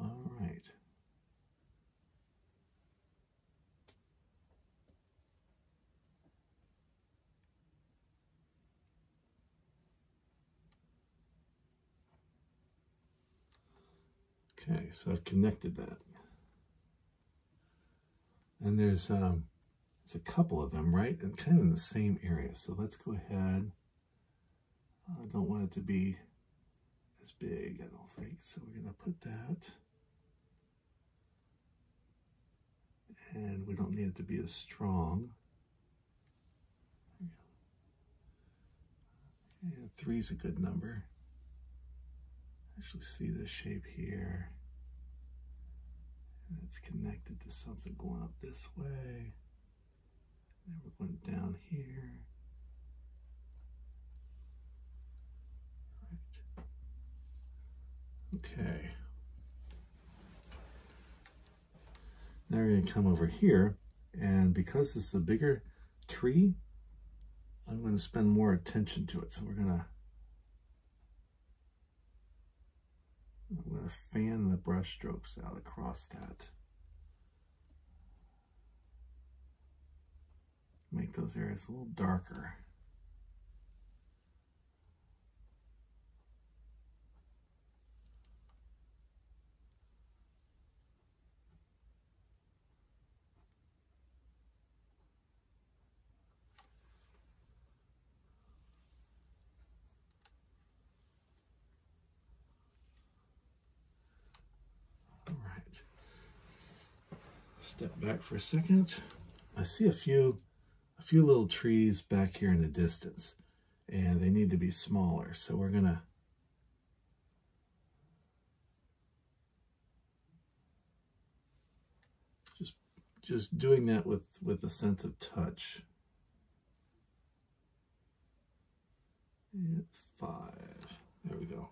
All right. Okay, so I've connected that. And there's um, there's a couple of them, right? And kind of in the same area. So let's go ahead. I don't want it to be as big, I don't think. So we're going to put that. And we don't need it to be as strong. Three is a good number. Actually see the shape here. And it's connected to something going up this way. And we're going down here. Right. Okay. Now we're going to come over here, and because this is a bigger tree, I'm going to spend more attention to it. So we're going to I'm going to fan the brush strokes out across that. Make those areas a little darker. Step back for a second. I see a few, a few little trees back here in the distance, and they need to be smaller. So we're gonna just just doing that with with a sense of touch. And five. There we go.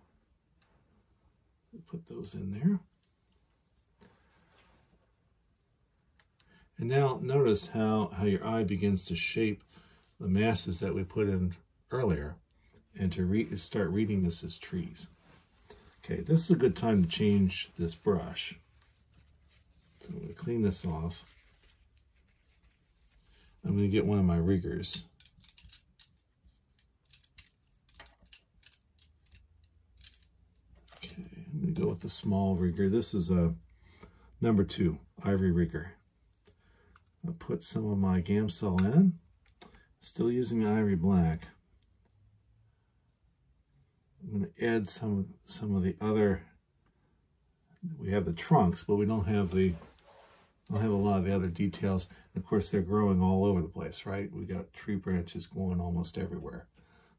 Put those in there. And now notice how, how your eye begins to shape the masses that we put in earlier and to re start reading this as trees. Okay, this is a good time to change this brush. So I'm to clean this off. I'm going to get one of my riggers. Okay, I'm going to go with the small rigger. This is a number two, ivory rigger. I'll put some of my Gamsol in. Still using Ivory Black. I'm going to add some, some of the other, we have the trunks, but we don't have the, don't have a lot of the other details. Of course, they're growing all over the place, right? We got tree branches going almost everywhere.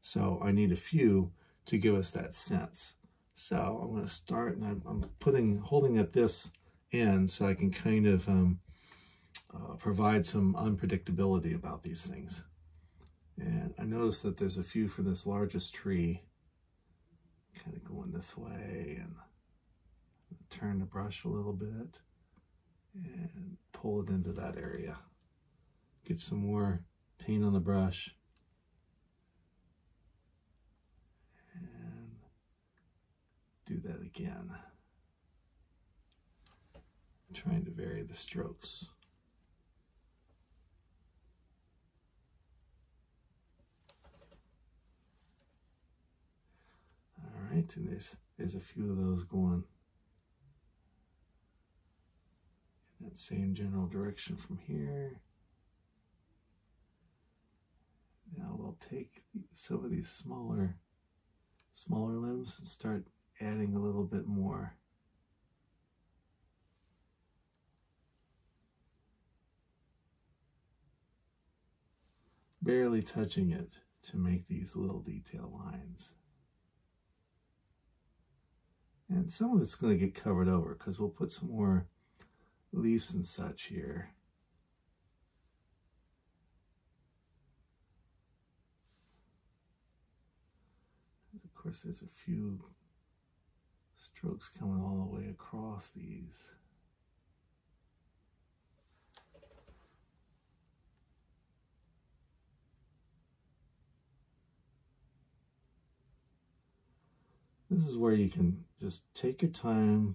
So I need a few to give us that sense. So I'm going to start, and I'm, I'm putting, holding at this end so I can kind of um, uh, provide some unpredictability about these things. And I notice that there's a few from this largest tree kind of going this way and turn the brush a little bit and pull it into that area. Get some more paint on the brush. And do that again. trying to vary the strokes. Right, and there's there's a few of those going in that same general direction from here. Now we'll take some of these smaller smaller limbs and start adding a little bit more. Barely touching it to make these little detail lines. And some of it's going to get covered over because we'll put some more leaves and such here. Of course, there's a few strokes coming all the way across these. This is where you can just take your time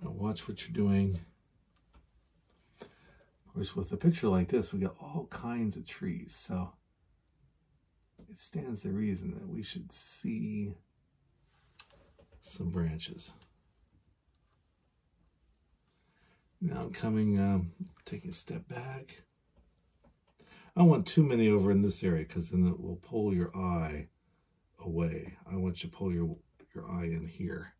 and watch what you're doing. Of course, with a picture like this, we got all kinds of trees, so it stands to reason that we should see some branches. Now I'm coming, um, taking a step back. I don't want too many over in this area because then it will pull your eye away. I want you to pull your, your eye in here.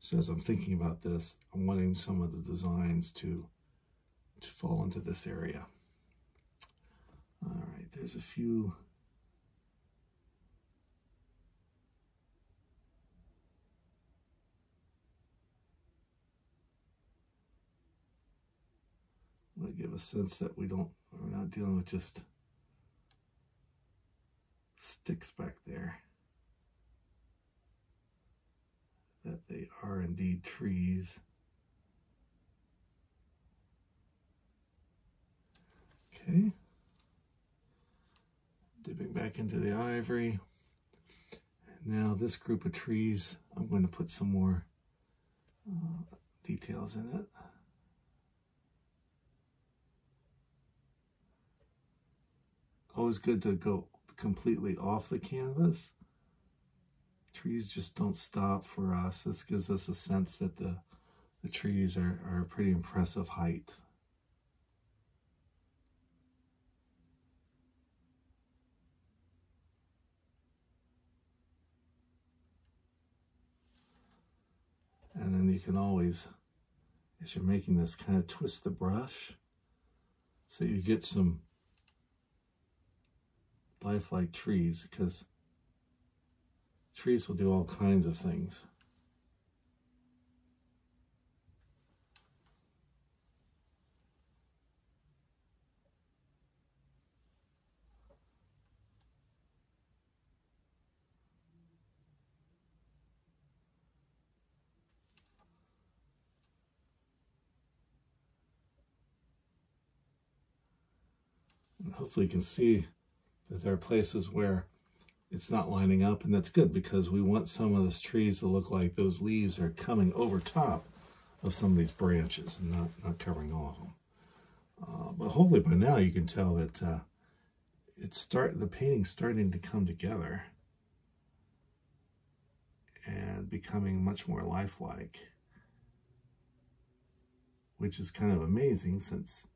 So as I'm thinking about this, I'm wanting some of the designs to, to fall into this area. All right, there's a few to give a sense that we don't, we're not dealing with just sticks back there. that they are indeed trees. Okay. Dipping back into the ivory. Now this group of trees, I'm going to put some more uh, details in it. Always good to go completely off the canvas Trees just don't stop for us. This gives us a sense that the, the trees are, are a pretty impressive height. And then you can always, as you're making this, kind of twist the brush so you get some lifelike trees because trees will do all kinds of things. Hopefully you can see that there are places where it's not lining up and that's good because we want some of those trees to look like those leaves are coming over top of some of these branches and not, not covering all of them. Uh, but hopefully by now you can tell that uh, it's start the painting's starting to come together and becoming much more lifelike, which is kind of amazing since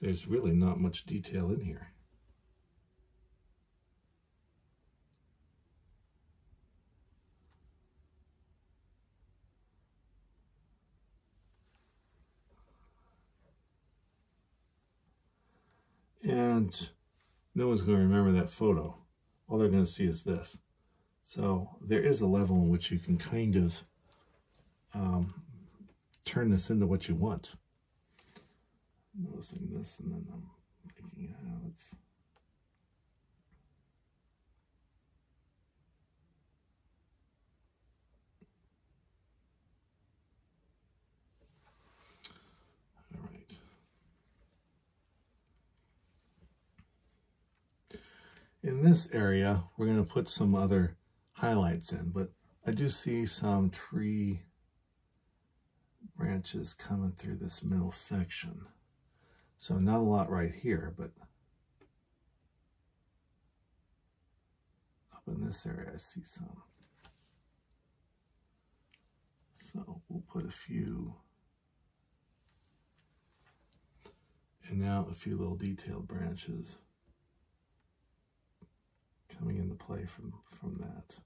there's really not much detail in here. No one's going to remember that photo. All they're going to see is this. So there is a level in which you can kind of um, turn this into what you want noticing this and then I'm thinking how it's in this area we're going to put some other highlights in but I do see some tree branches coming through this middle section. So not a lot right here, but up in this area I see some. So we'll put a few, and now a few little detailed branches coming into play from, from that.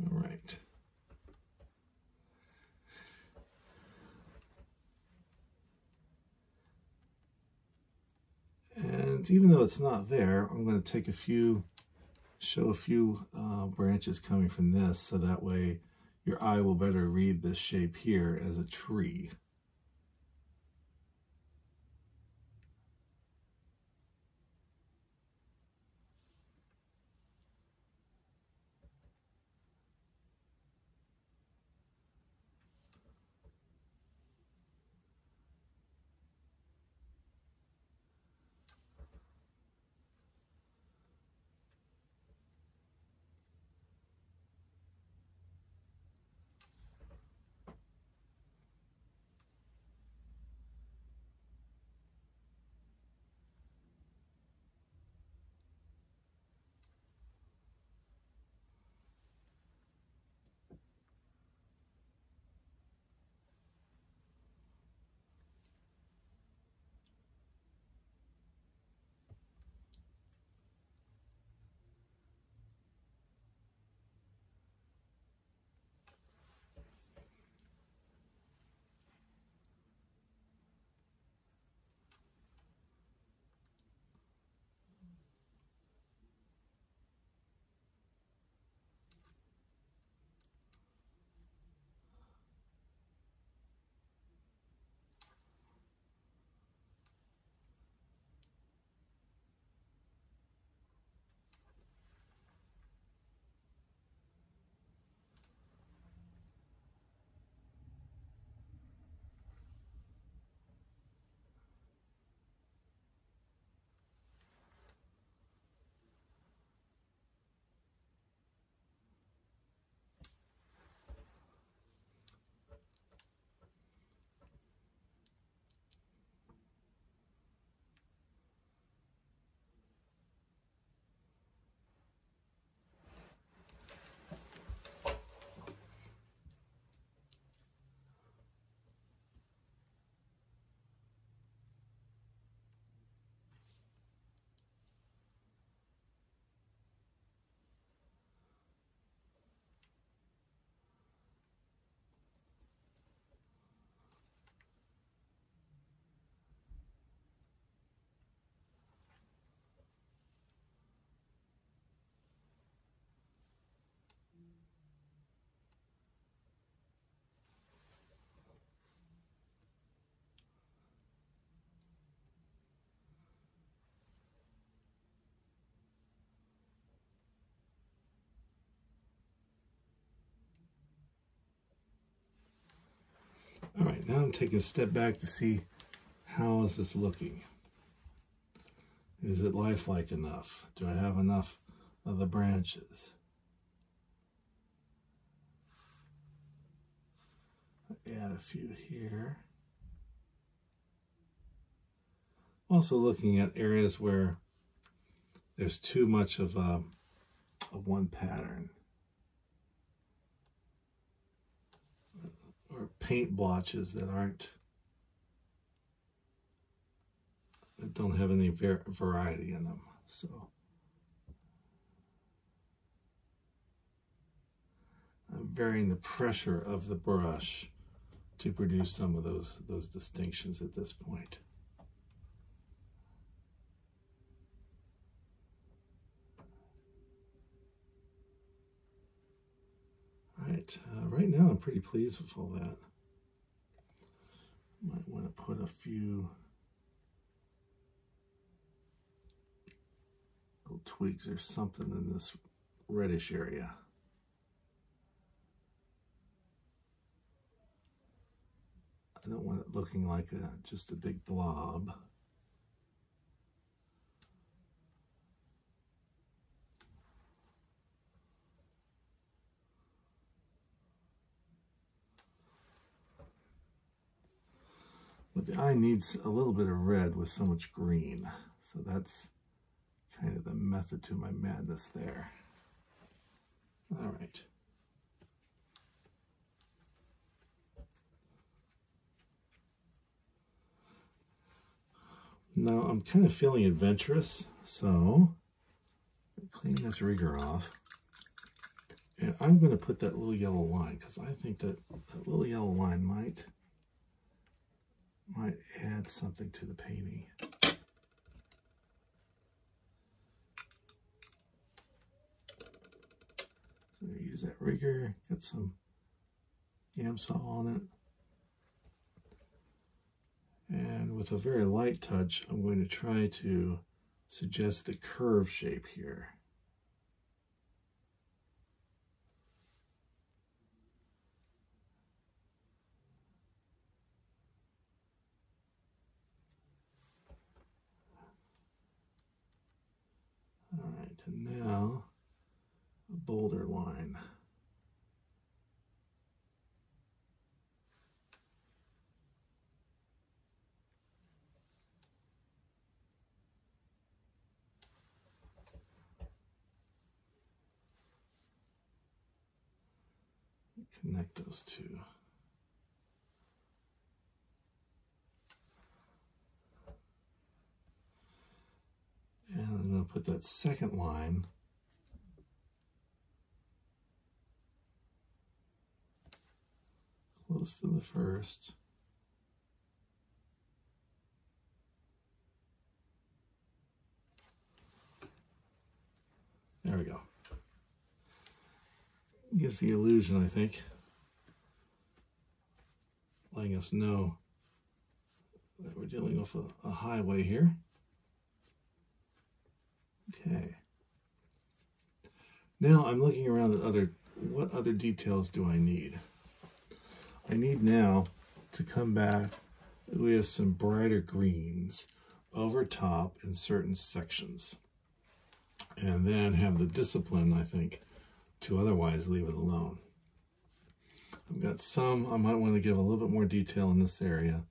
All right. Even though it's not there, I'm going to take a few, show a few uh, branches coming from this so that way your eye will better read this shape here as a tree. Now I'm taking a step back to see how is this looking. Is it lifelike enough? Do I have enough of the branches? Add a few here. Also looking at areas where there's too much of, a, uh, of one pattern. Or paint blotches that aren't, that don't have any variety in them. So I'm varying the pressure of the brush to produce some of those, those distinctions at this point. Right, uh, right now I'm pretty pleased with all that. Might want to put a few little tweaks or something in this reddish area. I don't want it looking like a, just a big blob. But the eye needs a little bit of red with so much green. So that's kind of the method to my madness there. All right. Now I'm kind of feeling adventurous, so clean this rigger off. And I'm going to put that little yellow line because I think that that little yellow line might might add something to the painting. So use that rigger, get some Gamsol on it. And with a very light touch, I'm going to try to suggest the curve shape here. And now a bolder line. Connect those two. And I'm going to put that second line close to the first. There we go. Gives the illusion, I think, letting us know that we're dealing with a, a highway here. Okay. Now I'm looking around at other, what other details do I need? I need now to come back with some brighter greens over top in certain sections. And then have the discipline, I think, to otherwise leave it alone. I've got some, I might want to give a little bit more detail in this area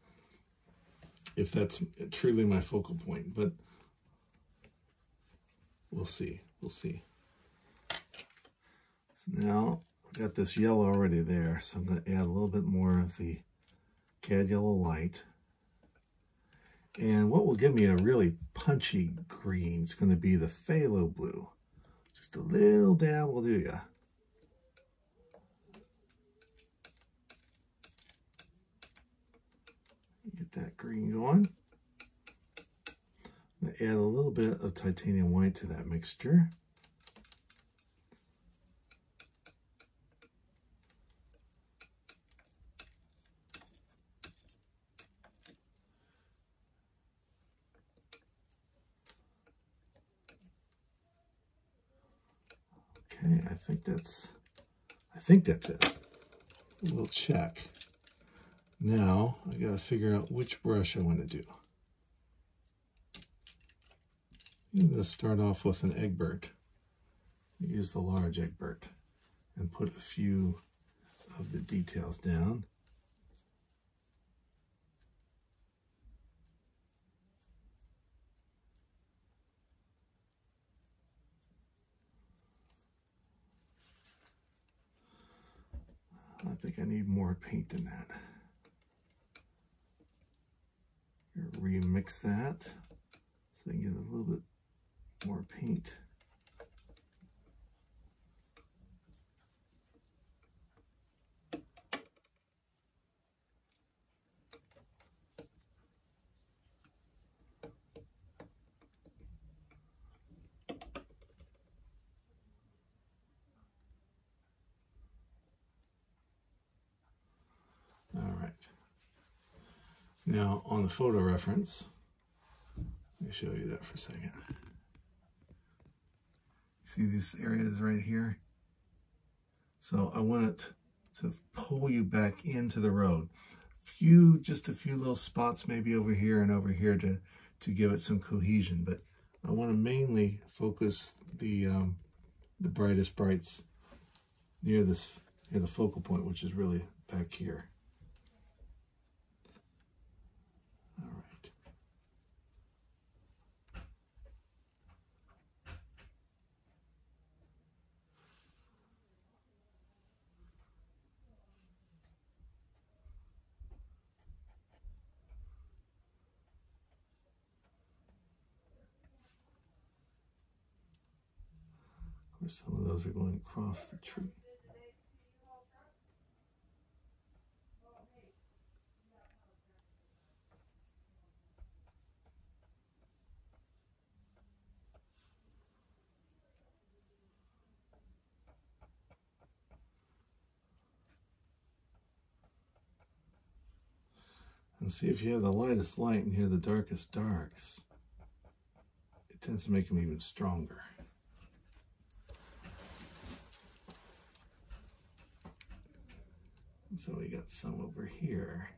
if that's truly my focal point. But We'll see. We'll see. So now I've got this yellow already there, so I'm going to add a little bit more of the cad yellow light. And what will give me a really punchy green is going to be the phthalo blue. Just a little dab will do ya. Get that green going add a little bit of titanium white to that mixture. Okay, I think that's, I think that's it. We'll check. Now I got to figure out which brush I want to do. I'm going to start off with an Egbert. Use the large Egbert and put a few of the details down. I think I need more paint than that. Remix that so I can get a little bit more paint. All right. Now on the photo reference, let me show you that for a second. See these areas right here? So I want it to pull you back into the road. Few, just a few little spots maybe over here and over here to, to give it some cohesion. But I want to mainly focus the um, the brightest brights near this near the focal point, which is really back here. Some of those are going across the tree. And see if you have the lightest light and here the darkest darks, it tends to make them even stronger. So we got some over here.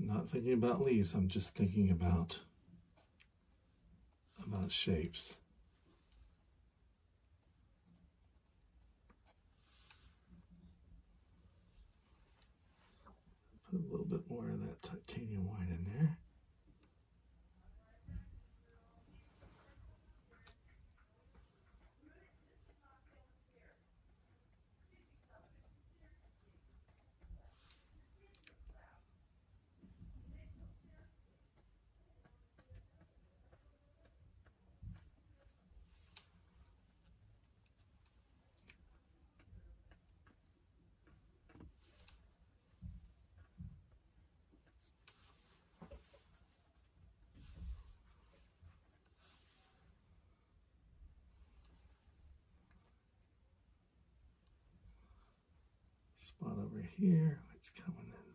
I'm not thinking about leaves, I'm just thinking about about shapes. Put a little bit more of that titanium white in there. Spot over here. It's coming in.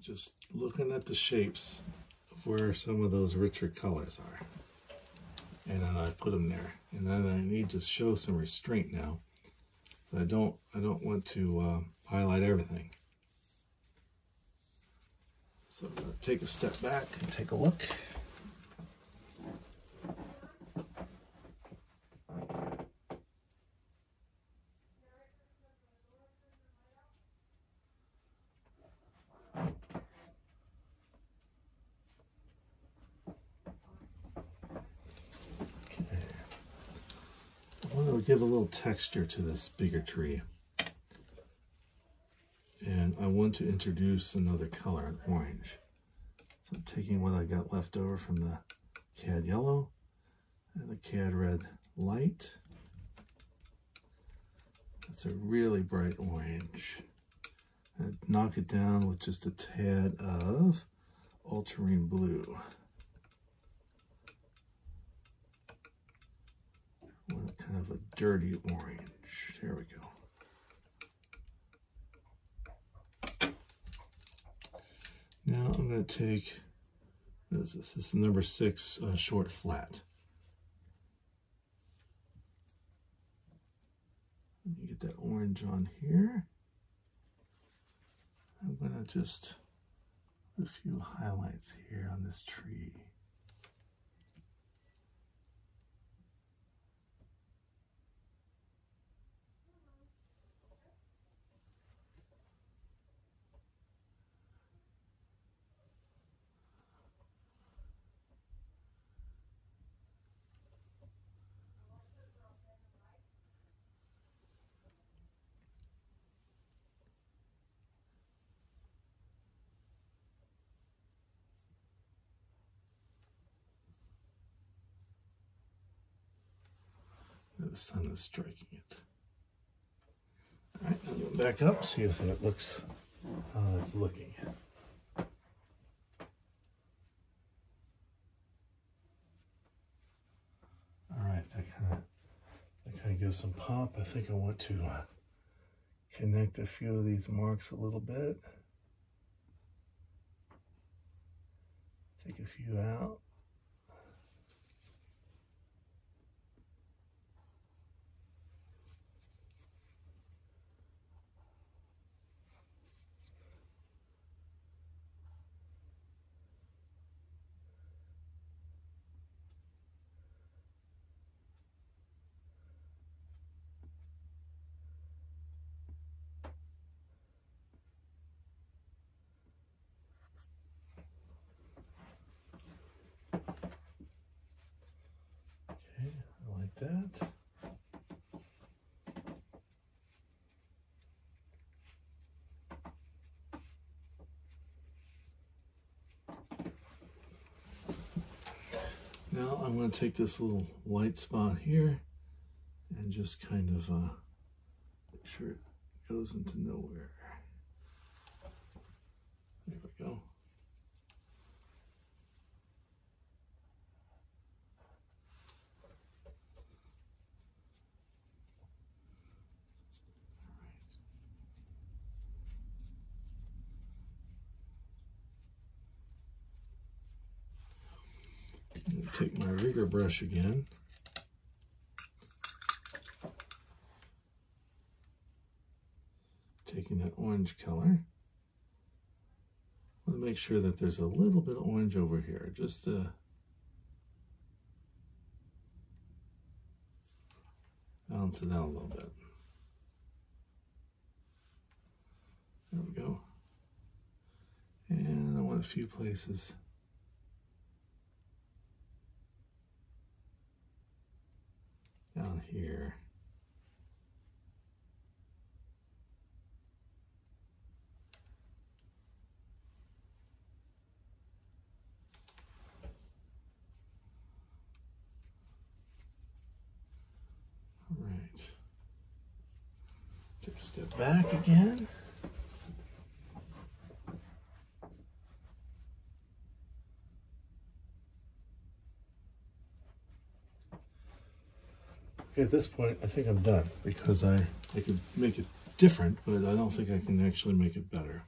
Just looking at the shapes of where some of those richer colors are. And then I put them there. And then I need to show some restraint now. I don't I don't want to uh, highlight everything. So I'm going to take a step back and take a look. give a little texture to this bigger tree. And I want to introduce another color, an orange. So I'm taking what I got left over from the cad yellow and the cad red light. That's a really bright orange. And knock it down with just a tad of ultramarine blue. Kind of a dirty orange. There we go. Now I'm going to take, this? this is number six uh, short flat. You get that orange on here. I'm going to just a few highlights here on this tree. Sun is striking it. All right, I'll go back up, see if it looks how it's looking. All right, that kind of that kind of gives some pop. I think I want to uh, connect a few of these marks a little bit. Take a few out. that. Now I'm to take this little white spot here and just kind of uh, make sure it goes into nowhere. There we go. Take my rigger brush again. Taking that orange color. I want to make sure that there's a little bit of orange over here, just to balance it out a little bit. There we go. And I want a few places down here. All right. Take a step back again. At this point, I think I'm done because I, I could make it different, but I don't think I can actually make it better.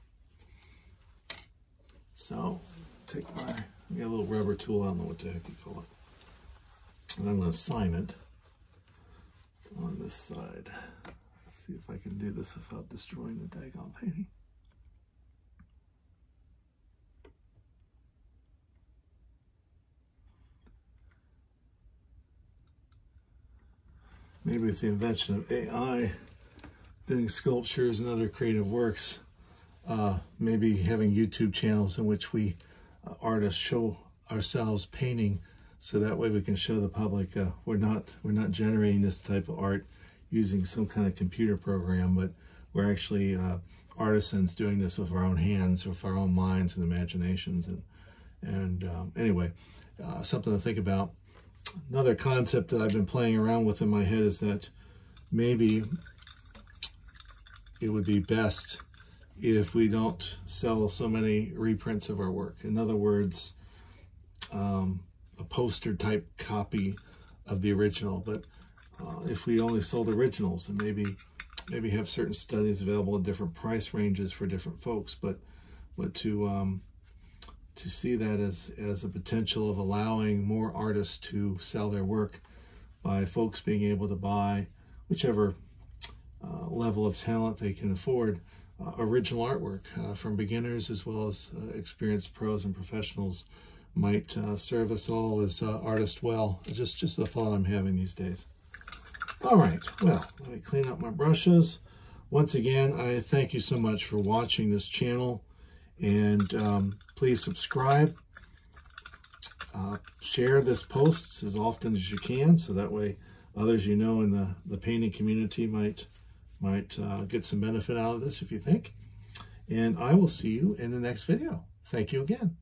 So take my, I got a little rubber tool, I don't know what the heck you call it. And I'm going to sign it on this side. Let's see if I can do this without destroying the daggone painting. Maybe with the invention of AI, doing sculptures and other creative works, uh, maybe having YouTube channels in which we uh, artists show ourselves painting, so that way we can show the public uh, we're not we're not generating this type of art using some kind of computer program, but we're actually uh, artisans doing this with our own hands, with our own minds and imaginations, and and um, anyway, uh, something to think about another concept that I've been playing around with in my head is that maybe it would be best if we don't sell so many reprints of our work. In other words, um, a poster type copy of the original. But uh, if we only sold originals and maybe maybe have certain studies available at different price ranges for different folks, but but to um, to see that as, as a potential of allowing more artists to sell their work by folks being able to buy whichever uh, level of talent they can afford uh, original artwork uh, from beginners as well as uh, experienced pros and professionals might uh, serve us all as uh, artists well. Just, just the thought I'm having these days. All right, well, let me clean up my brushes. Once again, I thank you so much for watching this channel. And um, please subscribe. Uh, share this post as often as you can so that way others you know in the, the painting community might might uh, get some benefit out of this if you think. And I will see you in the next video. Thank you again.